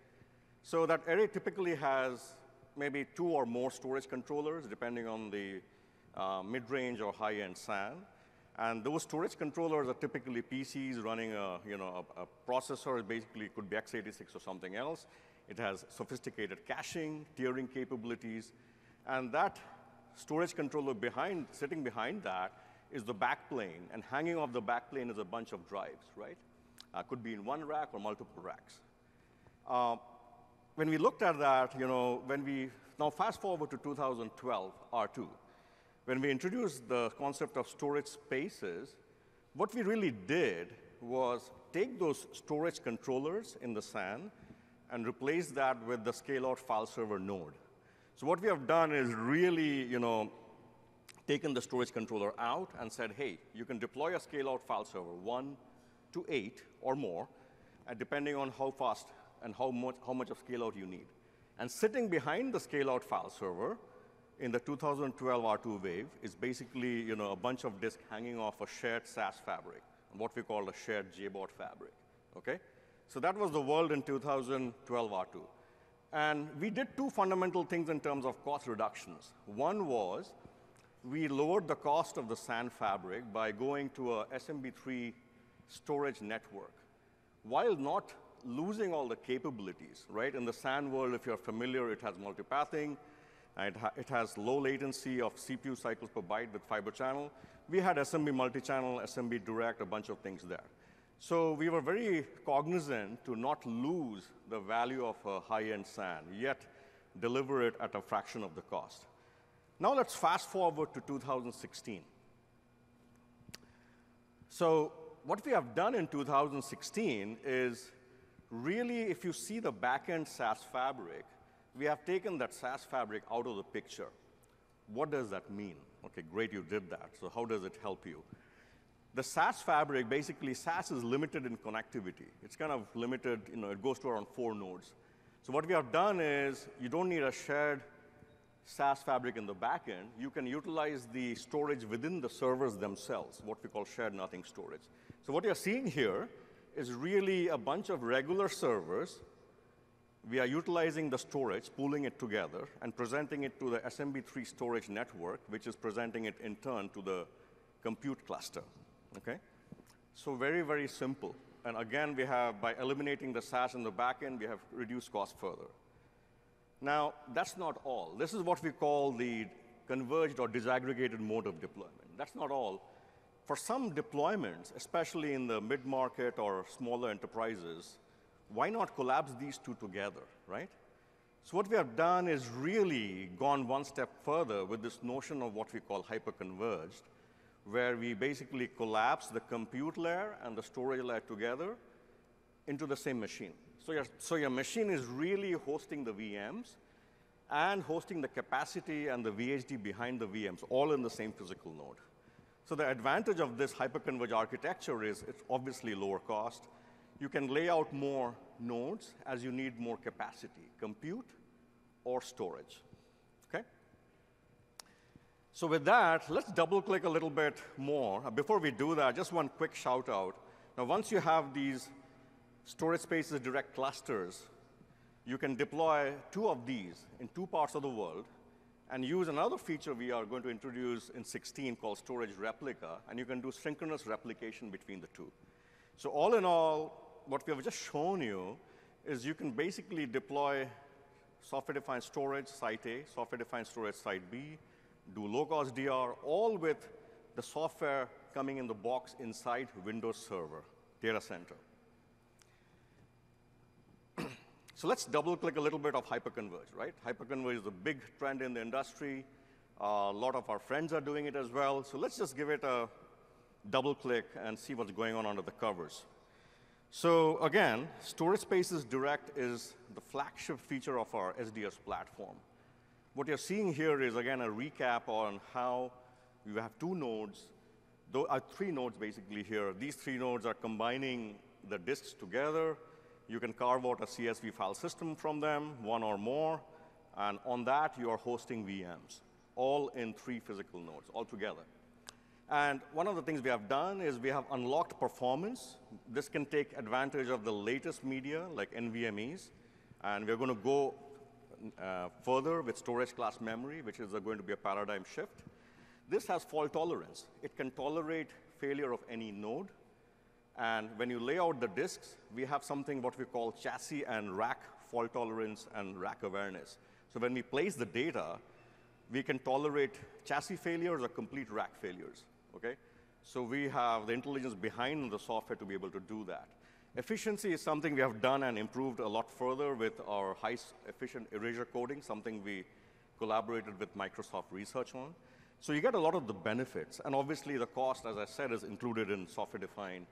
So that array typically has maybe two or more storage controllers, depending on the uh, mid-range or high-end SAN. And those storage controllers are typically PCs running a, you know, a, a processor, it basically could be x86 or something else. It has sophisticated caching, tiering capabilities, and that storage controller behind, sitting behind that is the backplane, and hanging off the backplane is a bunch of drives, right? Uh, could be in one rack or multiple racks. Uh, when we looked at that, you know, when we, now fast forward to 2012, R2, when we introduced the concept of storage spaces, what we really did was take those storage controllers in the SAN and replace that with the scale-out file server node. So what we have done is really, you know, taken the storage controller out and said, hey, you can deploy a scale-out file server, one to eight or more, and depending on how fast and how much, how much of scale-out you need. And sitting behind the scale-out file server in the 2012 R2 wave is basically, you know, a bunch of disks hanging off a shared SAS fabric, what we call a shared JBOD fabric, okay? So that was the world in 2012 R2. And we did two fundamental things in terms of cost reductions. One was we lowered the cost of the SAN fabric by going to a SMB3 storage network, while not losing all the capabilities, right? In the SAN world, if you're familiar, it has multipathing, it, ha it has low latency of CPU cycles per byte with fiber channel. We had SMB multi-channel, SMB direct, a bunch of things there. So we were very cognizant to not lose the value of a high-end SAN, yet deliver it at a fraction of the cost. Now let's fast forward to 2016. So what we have done in 2016 is really, if you see the backend SAS fabric, we have taken that SAS fabric out of the picture. What does that mean? Okay, great, you did that. So how does it help you? The SAS fabric, basically, SAS is limited in connectivity. It's kind of limited, you know, it goes to around four nodes. So what we have done is you don't need a shared SAS fabric in the backend. You can utilize the storage within the servers themselves, what we call shared nothing storage. So what you're seeing here is really a bunch of regular servers. We are utilizing the storage, pooling it together, and presenting it to the SMB3 storage network, which is presenting it in turn to the compute cluster. Okay? So very, very simple. And again, we have, by eliminating the SAS in the backend, we have reduced cost further. Now, that's not all. This is what we call the converged or disaggregated mode of deployment. That's not all. For some deployments, especially in the mid-market or smaller enterprises, why not collapse these two together, right? So what we have done is really gone one step further with this notion of what we call hyperconverged, where we basically collapse the compute layer and the storage layer together into the same machine. So your, so your machine is really hosting the VMs and hosting the capacity and the VHD behind the VMs, all in the same physical node. So the advantage of this hyperconverged architecture is it's obviously lower cost. You can lay out more nodes as you need more capacity, compute or storage. Okay? So with that, let's double click a little bit more. Uh, before we do that, just one quick shout out. Now, once you have these storage spaces direct clusters, you can deploy two of these in two parts of the world and use another feature we are going to introduce in 16 called storage replica, and you can do synchronous replication between the two. So all in all, what we have just shown you is you can basically deploy software-defined storage site A, software-defined storage site B, do low-cost DR, all with the software coming in the box inside Windows Server data center. So let's double click a little bit of hyperconverge, right? Hyperconverge is a big trend in the industry. Uh, a lot of our friends are doing it as well. So let's just give it a double click and see what's going on under the covers. So again, Storage Spaces Direct is the flagship feature of our SDS platform. What you're seeing here is, again, a recap on how you have two nodes, though, uh, three nodes basically here. These three nodes are combining the disks together you can carve out a CSV file system from them, one or more, and on that you are hosting VMs, all in three physical nodes, all together. And one of the things we have done is we have unlocked performance. This can take advantage of the latest media, like NVMEs, and we're going to go uh, further with storage class memory, which is going to be a paradigm shift. This has fault tolerance. It can tolerate failure of any node, and when you lay out the disks, we have something what we call chassis and rack fault tolerance and rack awareness. So when we place the data, we can tolerate chassis failures or complete rack failures, okay? So we have the intelligence behind the software to be able to do that. Efficiency is something we have done and improved a lot further with our high efficient erasure coding, something we collaborated with Microsoft Research on. So you get a lot of the benefits, and obviously the cost, as I said, is included in software-defined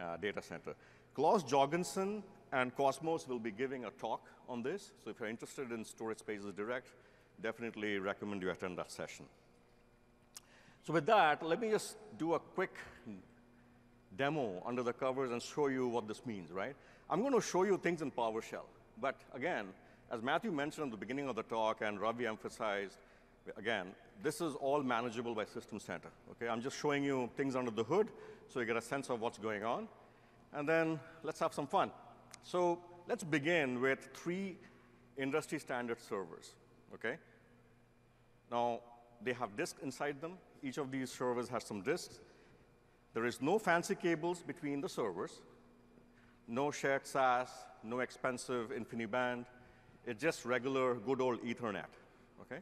uh, data center. Claus Joergensen and Cosmos will be giving a talk on this. So if you're interested in Storage Spaces Direct, definitely recommend you attend that session. So with that, let me just do a quick demo under the covers and show you what this means, right? I'm going to show you things in PowerShell. But again, as Matthew mentioned at the beginning of the talk and Ravi emphasized, again, this is all manageable by System Center. Okay, I'm just showing you things under the hood so you get a sense of what's going on. And then let's have some fun. So let's begin with three industry standard servers. Okay. Now they have disks inside them. Each of these servers has some disks. There is no fancy cables between the servers, no shared SAS, no expensive InfiniBand. It's just regular good old Ethernet. Okay.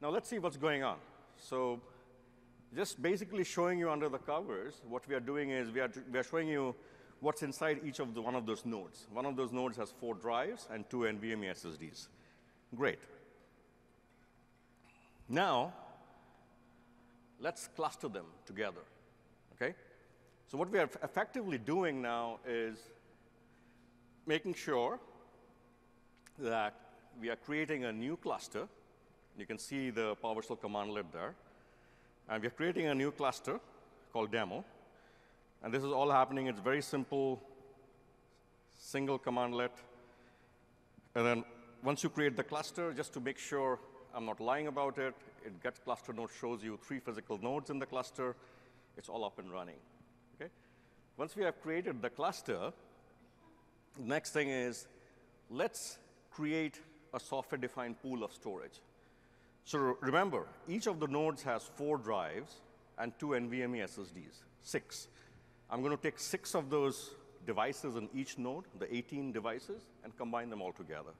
Now let's see what's going on. So just basically showing you under the covers, what we are doing is we are, we are showing you what's inside each of the, one of those nodes. One of those nodes has four drives and two NVMe SSDs. Great. Now, let's cluster them together, okay? So what we are effectively doing now is making sure that we are creating a new cluster you can see the PowerShell commandlet there. And we're creating a new cluster called demo. And this is all happening. It's very simple, single commandlet. And then once you create the cluster, just to make sure I'm not lying about it, it gets cluster node, shows you three physical nodes in the cluster. It's all up and running. Okay? Once we have created the cluster, next thing is let's create a software-defined pool of storage. So remember, each of the nodes has four drives and two NVMe SSDs, six. I'm going to take six of those devices in each node, the 18 devices, and combine them all together.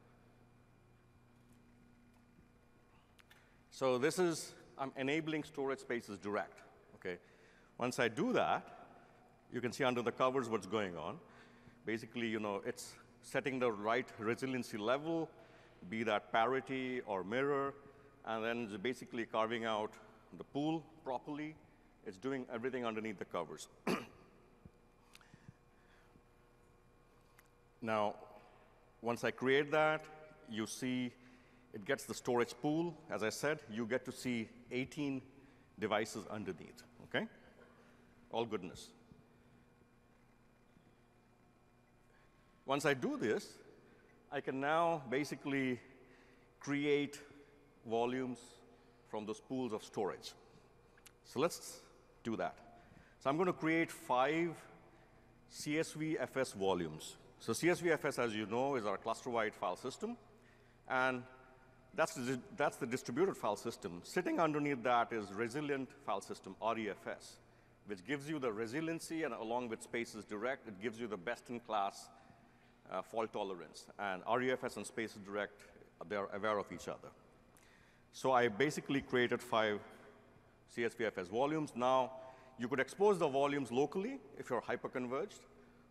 So this is, I'm enabling storage spaces direct, okay? Once I do that, you can see under the covers what's going on. Basically, you know, it's setting the right resiliency level, be that parity or mirror, and then basically carving out the pool properly. It's doing everything underneath the covers. now, once I create that, you see it gets the storage pool. As I said, you get to see 18 devices underneath, okay? All goodness. Once I do this, I can now basically create volumes from those pools of storage. So let's do that. So I'm going to create five CSVFS volumes. So CSVFS, as you know, is our cluster-wide file system. And that's the, that's the distributed file system. Sitting underneath that is resilient file system, REFS, which gives you the resiliency, and along with Spaces Direct, it gives you the best-in-class uh, fault tolerance. And REFS and Spaces Direct, they're aware of each other. So I basically created five CSVFS volumes. Now, you could expose the volumes locally if you're hyperconverged,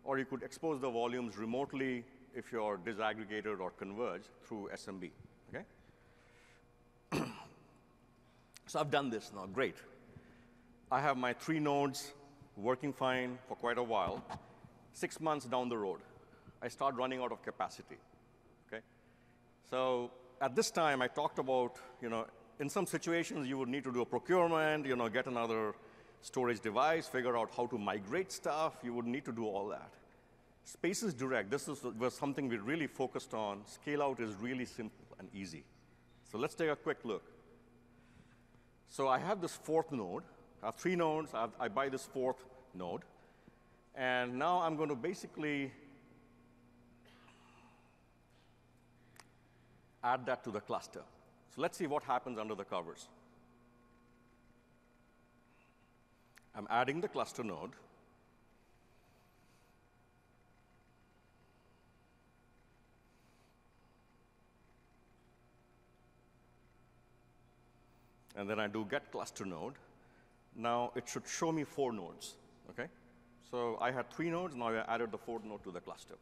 or you could expose the volumes remotely if you're disaggregated or converged through SMB, okay? So I've done this now, great. I have my three nodes working fine for quite a while. Six months down the road, I start running out of capacity. Okay? So at this time, I talked about, you know, in some situations, you would need to do a procurement, you know, get another storage device, figure out how to migrate stuff. You would need to do all that. Spaces Direct, this is, was something we really focused on. Scale out is really simple and easy. So let's take a quick look. So I have this fourth node. I have three nodes. I, have, I buy this fourth node. And now I'm going to basically add that to the cluster. So let's see what happens under the covers. I'm adding the cluster node. And then I do get cluster node. Now it should show me four nodes, okay? So I had three nodes, now I added the fourth node to the cluster.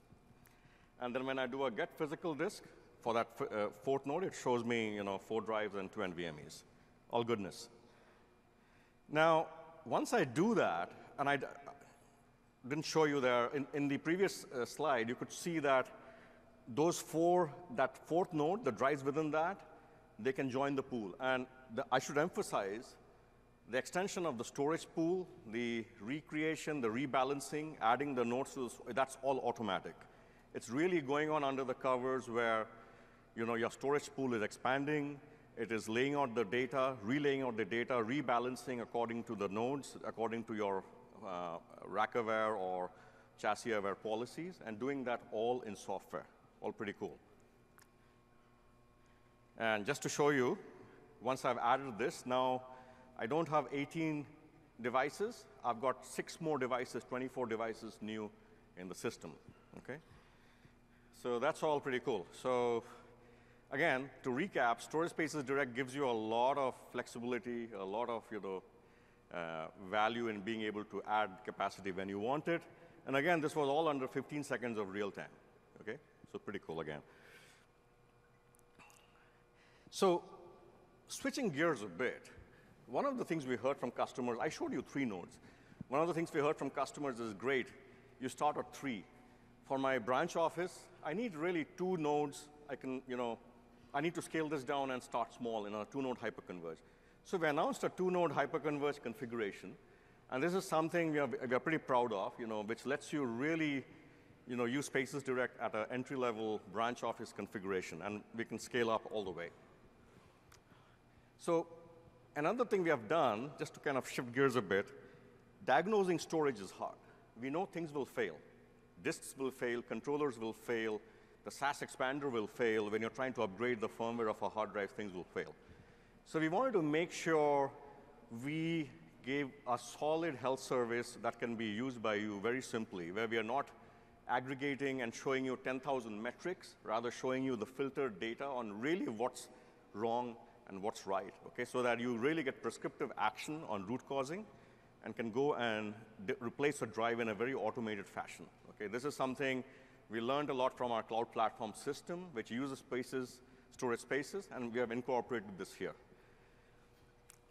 And then when I do a get physical disk, for that uh, fourth node, it shows me you know, four drives and two NVMEs. All goodness. Now, once I do that, and I didn't show you there, in, in the previous uh, slide, you could see that those four, that fourth node, the drives within that, they can join the pool. And the, I should emphasize the extension of the storage pool, the recreation, the rebalancing, adding the nodes, that's all automatic. It's really going on under the covers where you know, your storage pool is expanding. It is laying out the data, relaying out the data, rebalancing according to the nodes, according to your uh, rack aware or chassis aware policies, and doing that all in software. All pretty cool. And just to show you, once I've added this, now I don't have 18 devices. I've got six more devices, 24 devices new in the system. Okay? So that's all pretty cool. So again, to recap, Storage Spaces Direct gives you a lot of flexibility, a lot of you know, uh, value in being able to add capacity when you want it. And again, this was all under 15 seconds of real time. Okay? So pretty cool again. So switching gears a bit, one of the things we heard from customers, I showed you three nodes. One of the things we heard from customers is great, you start at three. For my branch office, I need really two nodes. I can, you know, I need to scale this down and start small in a two-node hyperconverged. So we announced a two-node hyperconverged configuration And this is something we are, we are pretty proud of, you know, which lets you really you know, use Spaces Direct at an entry-level branch office configuration, and we can scale up all the way. So another thing we have done, just to kind of shift gears a bit, diagnosing storage is hard. We know things will fail. Disks will fail, controllers will fail, the SAS expander will fail. When you're trying to upgrade the firmware of a hard drive, things will fail. So we wanted to make sure we gave a solid health service that can be used by you very simply, where we are not aggregating and showing you 10,000 metrics, rather showing you the filtered data on really what's wrong and what's right, okay? So that you really get prescriptive action on root causing and can go and replace a drive in a very automated fashion, okay? This is something we learned a lot from our cloud platform system, which uses spaces, storage spaces, and we have incorporated this here.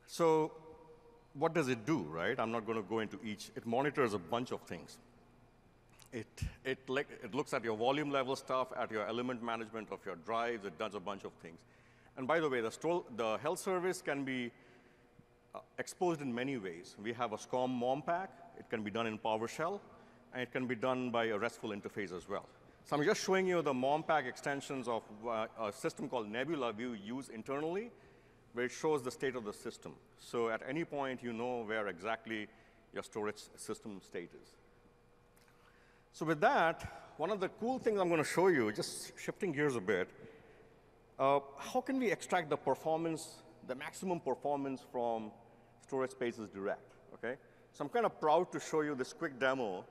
So what does it do, right? I'm not going to go into each. It monitors a bunch of things. It, it, it looks at your volume level stuff, at your element management of your drives. It does a bunch of things. And by the way, the, the health service can be uh, exposed in many ways. We have a SCOM MOM pack. It can be done in PowerShell, and it can be done by a RESTful interface as well. So I'm just showing you the MOM pack extensions of uh, a system called Nebula we use internally, where it shows the state of the system. So at any point, you know where exactly your storage system state is. So with that, one of the cool things I'm going to show you, just shifting gears a bit, uh, how can we extract the performance, the maximum performance from storage spaces direct, okay? So I'm kind of proud to show you this quick demo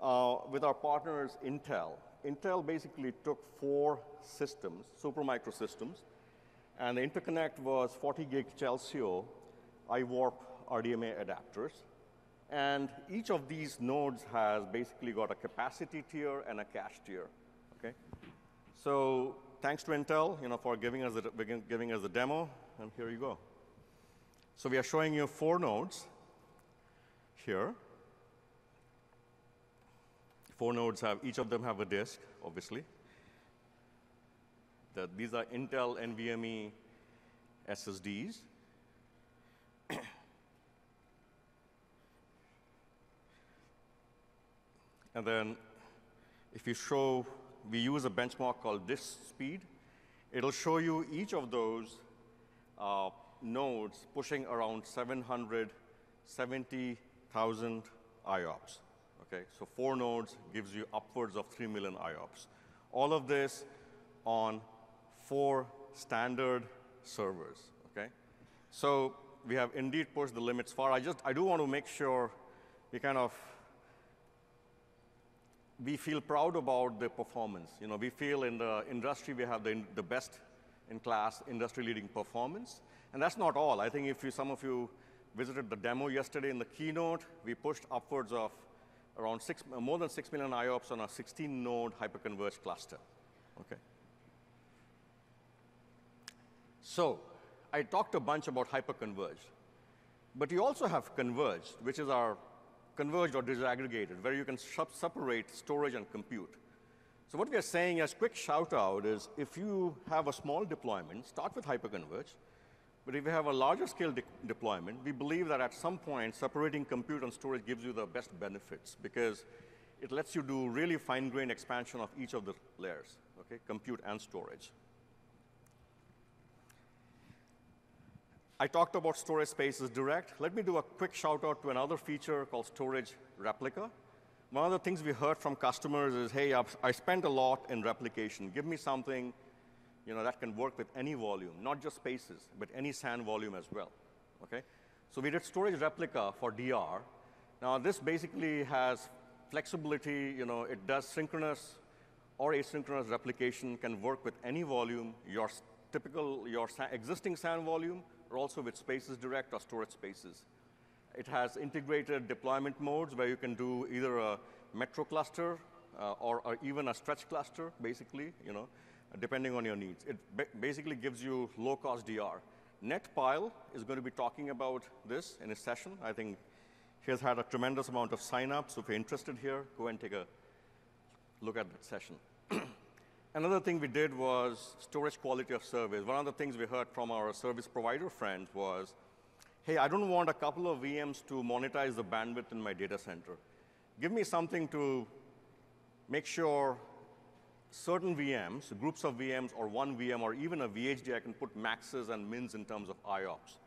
uh, with our partners Intel. Intel basically took four systems, Supermicro systems, and the interconnect was 40 gig Chelsio iWarp RDMA adapters. And each of these nodes has basically got a capacity tier and a cache tier, okay? So thanks to Intel, you know, for giving us, the, giving us the demo, and here you go. So we are showing you four nodes here. Four nodes have, each of them have a disk, obviously. The, these are Intel NVMe SSDs. and then if you show we use a benchmark called disk speed. It'll show you each of those uh, nodes pushing around 770,000 IOPS. Okay, so four nodes gives you upwards of 3 million IOPS. All of this on four standard servers. Okay, so we have indeed pushed the limits far. I just I do want to make sure we kind of we feel proud about the performance. You know, we feel in the industry we have the, the best in class industry-leading performance. And that's not all. I think if you, some of you visited the demo yesterday in the keynote, we pushed upwards of around six, more than 6 million IOPS on a 16-node hyperconverged cluster. Okay. So I talked a bunch about hyperconverged. But you also have converged, which is our converged or disaggregated, where you can separate storage and compute. So what we are saying as quick shout out is if you have a small deployment, start with hyperconverged. But if you have a larger scale de deployment, we believe that at some point, separating compute and storage gives you the best benefits because it lets you do really fine-grained expansion of each of the layers, okay, compute and storage. I talked about storage spaces direct. Let me do a quick shout out to another feature called storage replica. One of the things we heard from customers is, hey, I've, I spent a lot in replication. Give me something you know, that can work with any volume, not just spaces, but any SAN volume as well. Okay? So we did storage replica for DR. Now this basically has flexibility, you know, it does synchronous or asynchronous replication, can work with any volume, your typical, your existing SAN volume, also with Spaces Direct or storage spaces. It has integrated deployment modes where you can do either a metro cluster uh, or, or, even a stretch cluster, basically, you know, depending on your needs. It ba basically gives you low-cost DR. Ned Pyle is going to be talking about this in his session. I think he has had a tremendous amount of signups. So if you're interested here, go and take a look at that session. Another thing we did was storage quality of service. One of the things we heard from our service provider friends was, hey, I don't want a couple of VMs to monetize the bandwidth in my data center. Give me something to make sure certain VMs, groups of VMs, or one VM, or even a VHD, I can put maxes and mins in terms of IOPS,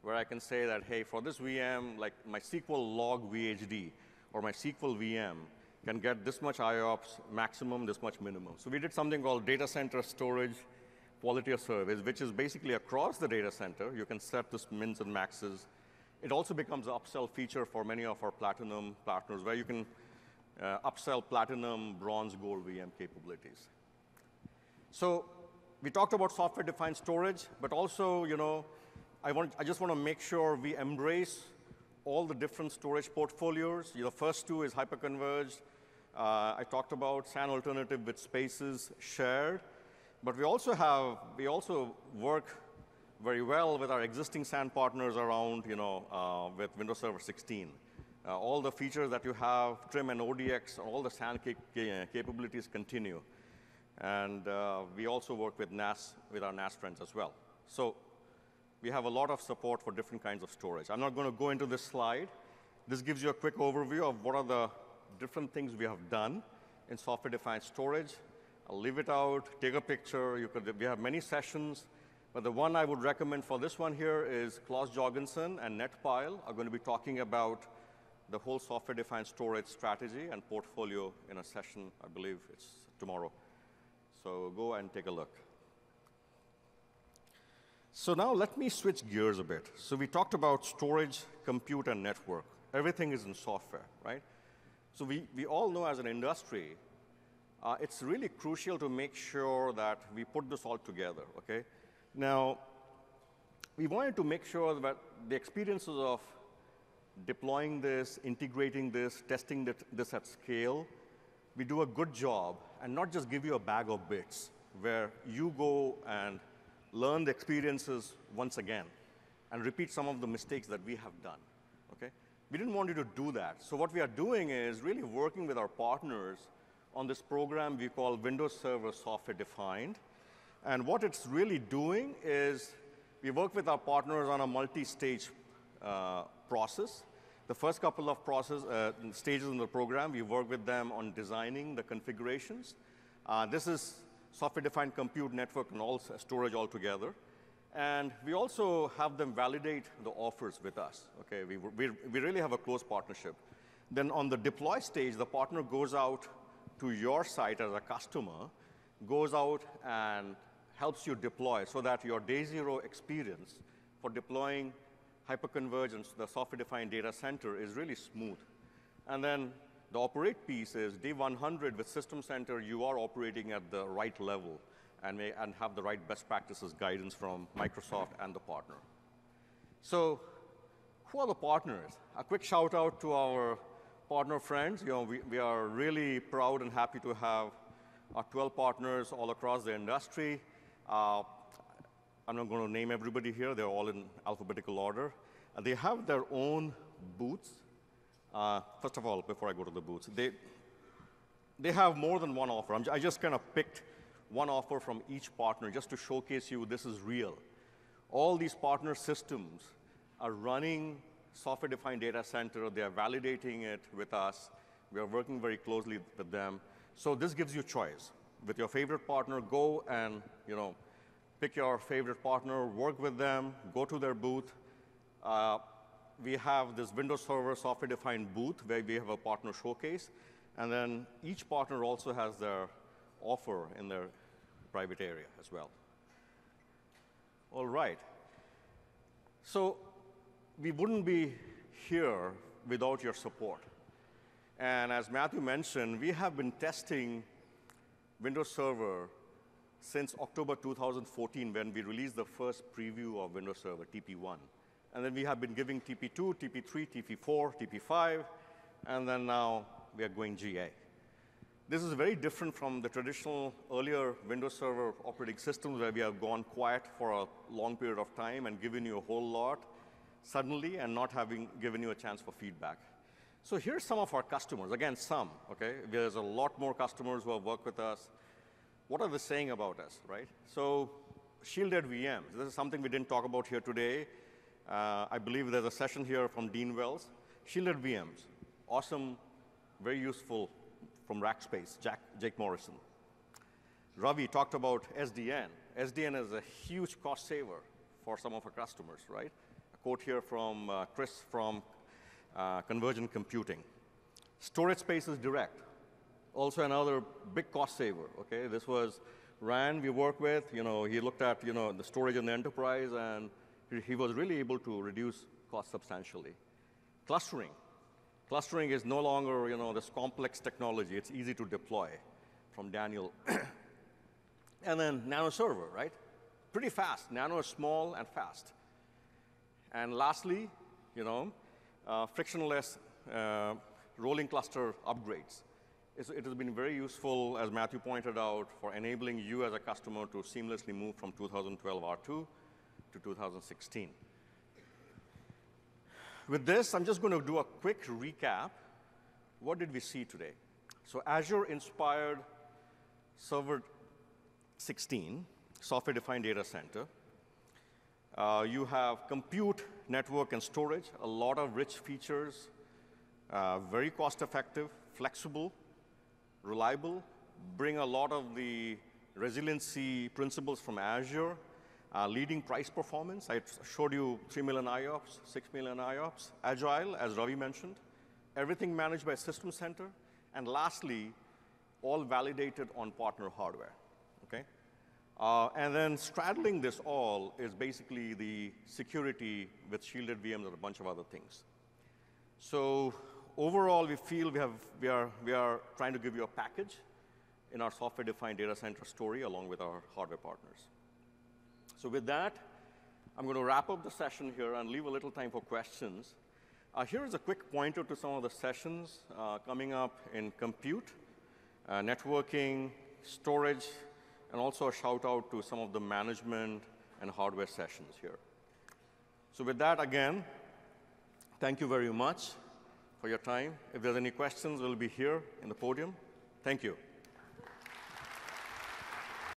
where I can say that, hey, for this VM, like my SQL log VHD or my SQL VM can get this much IOPS maximum, this much minimum. So we did something called data center storage quality of service, which is basically across the data center. You can set this mins and maxes. It also becomes an upsell feature for many of our platinum partners, where you can uh, upsell platinum, bronze, gold VM capabilities. So we talked about software-defined storage, but also, you know, I, want, I just want to make sure we embrace all the different storage portfolios. The first two is hyperconverged. Uh, I talked about SAN alternative with spaces shared. But we also have, we also work very well with our existing SAN partners around, you know, uh, with Windows Server 16. Uh, all the features that you have, trim and ODX, all the SAN ca capabilities continue. And uh, we also work with NAS, with our NAS friends as well. So we have a lot of support for different kinds of storage. I'm not going to go into this slide. This gives you a quick overview of what are the different things we have done in software-defined storage. I'll leave it out, take a picture. You could, we have many sessions. But the one I would recommend for this one here is Claus Joergensen and Ned Pyle are going to be talking about the whole software-defined storage strategy and portfolio in a session, I believe it's tomorrow. So go and take a look. So now let me switch gears a bit. So we talked about storage, compute, and network. Everything is in software, right? So we, we all know as an industry, uh, it's really crucial to make sure that we put this all together, okay? Now, we wanted to make sure that the experiences of deploying this, integrating this, testing this at scale, we do a good job and not just give you a bag of bits where you go and learn the experiences once again and repeat some of the mistakes that we have done? We didn't want you to do that. So what we are doing is really working with our partners on this program we call Windows Server Software Defined. And what it's really doing is we work with our partners on a multi-stage uh, process. The first couple of process, uh, stages in the program, we work with them on designing the configurations. Uh, this is software-defined compute network and all storage altogether. And we also have them validate the offers with us. Okay, we, we, we really have a close partnership. Then on the deploy stage, the partner goes out to your site as a customer, goes out and helps you deploy so that your day zero experience for deploying hyperconvergence, the software-defined data center, is really smooth. And then the operate piece is day 100 with System Center, you are operating at the right level and, may, and have the right best practices guidance from Microsoft and the partner. So who are the partners? A quick shout out to our partner friends. You know, we, we are really proud and happy to have our 12 partners all across the industry. Uh, I'm not going to name everybody here. They're all in alphabetical order. Uh, they have their own booths. Uh, first of all, before I go to the booths, they, they have more than one offer. I'm, I just kind of picked one offer from each partner just to showcase you this is real. All these partner systems are running software-defined data center. They are validating it with us. We are working very closely with them. So this gives you choice. With your favorite partner, go and you know, pick your favorite partner, work with them, go to their booth. Uh, we have this Windows Server software-defined booth where we have a partner showcase. And then each partner also has their offer in their private area as well. All right. So we wouldn't be here without your support. And as Matthew mentioned, we have been testing Windows Server since October 2014 when we released the first preview of Windows Server, TP1. And then we have been giving TP2, TP3, TP4, TP5, and then now we are going GA. This is very different from the traditional earlier Windows Server operating systems where we have gone quiet for a long period of time and given you a whole lot suddenly and not having given you a chance for feedback. So here's some of our customers. Again, some, okay? There's a lot more customers who have worked with us. What are they saying about us, right? So shielded VMs. This is something we didn't talk about here today. Uh, I believe there's a session here from Dean Wells. Shielded VMs, awesome, very useful from Rackspace, Jack, Jake Morrison. Ravi talked about SDN. SDN is a huge cost saver for some of our customers, right? A quote here from uh, Chris from uh, Convergent Computing. Storage spaces direct. Also another big cost saver, okay? This was Rand we work with, you know, he looked at, you know, the storage in the enterprise and he, was really able to reduce cost substantially. Clustering. Clustering is no longer, you know, this complex technology. It's easy to deploy from Daniel. and then Nano Server, right? Pretty fast. Nano is small and fast. And lastly, you know, uh, frictionless uh, rolling cluster upgrades. It's, it has been very useful, as Matthew pointed out, for enabling you as a customer to seamlessly move from 2012 R2 to 2016. With this, I'm just going to do a quick recap. What did we see today? So Azure inspired Server 16, software-defined data center. Uh, you have compute, network, and storage, a lot of rich features, uh, very cost-effective, flexible, reliable, bring a lot of the resiliency principles from Azure, uh, leading price performance. I showed you 3 million IOPS, 6 million IOPS. Agile, as Ravi mentioned. Everything managed by System Center. And lastly, all validated on partner hardware. Okay? Uh, and then straddling this all is basically the security with shielded VMs and a bunch of other things. So overall, we feel we, have, we, are, we are trying to give you a package in our software-defined data center story along with our hardware partners. So with that, I'm going to wrap up the session here and leave a little time for questions. Uh, here is a quick pointer to some of the sessions uh, coming up in compute, uh, networking, storage, and also a shout out to some of the management and hardware sessions here. So with that, again, thank you very much for your time. If there's any questions, we'll be here in the podium. Thank you.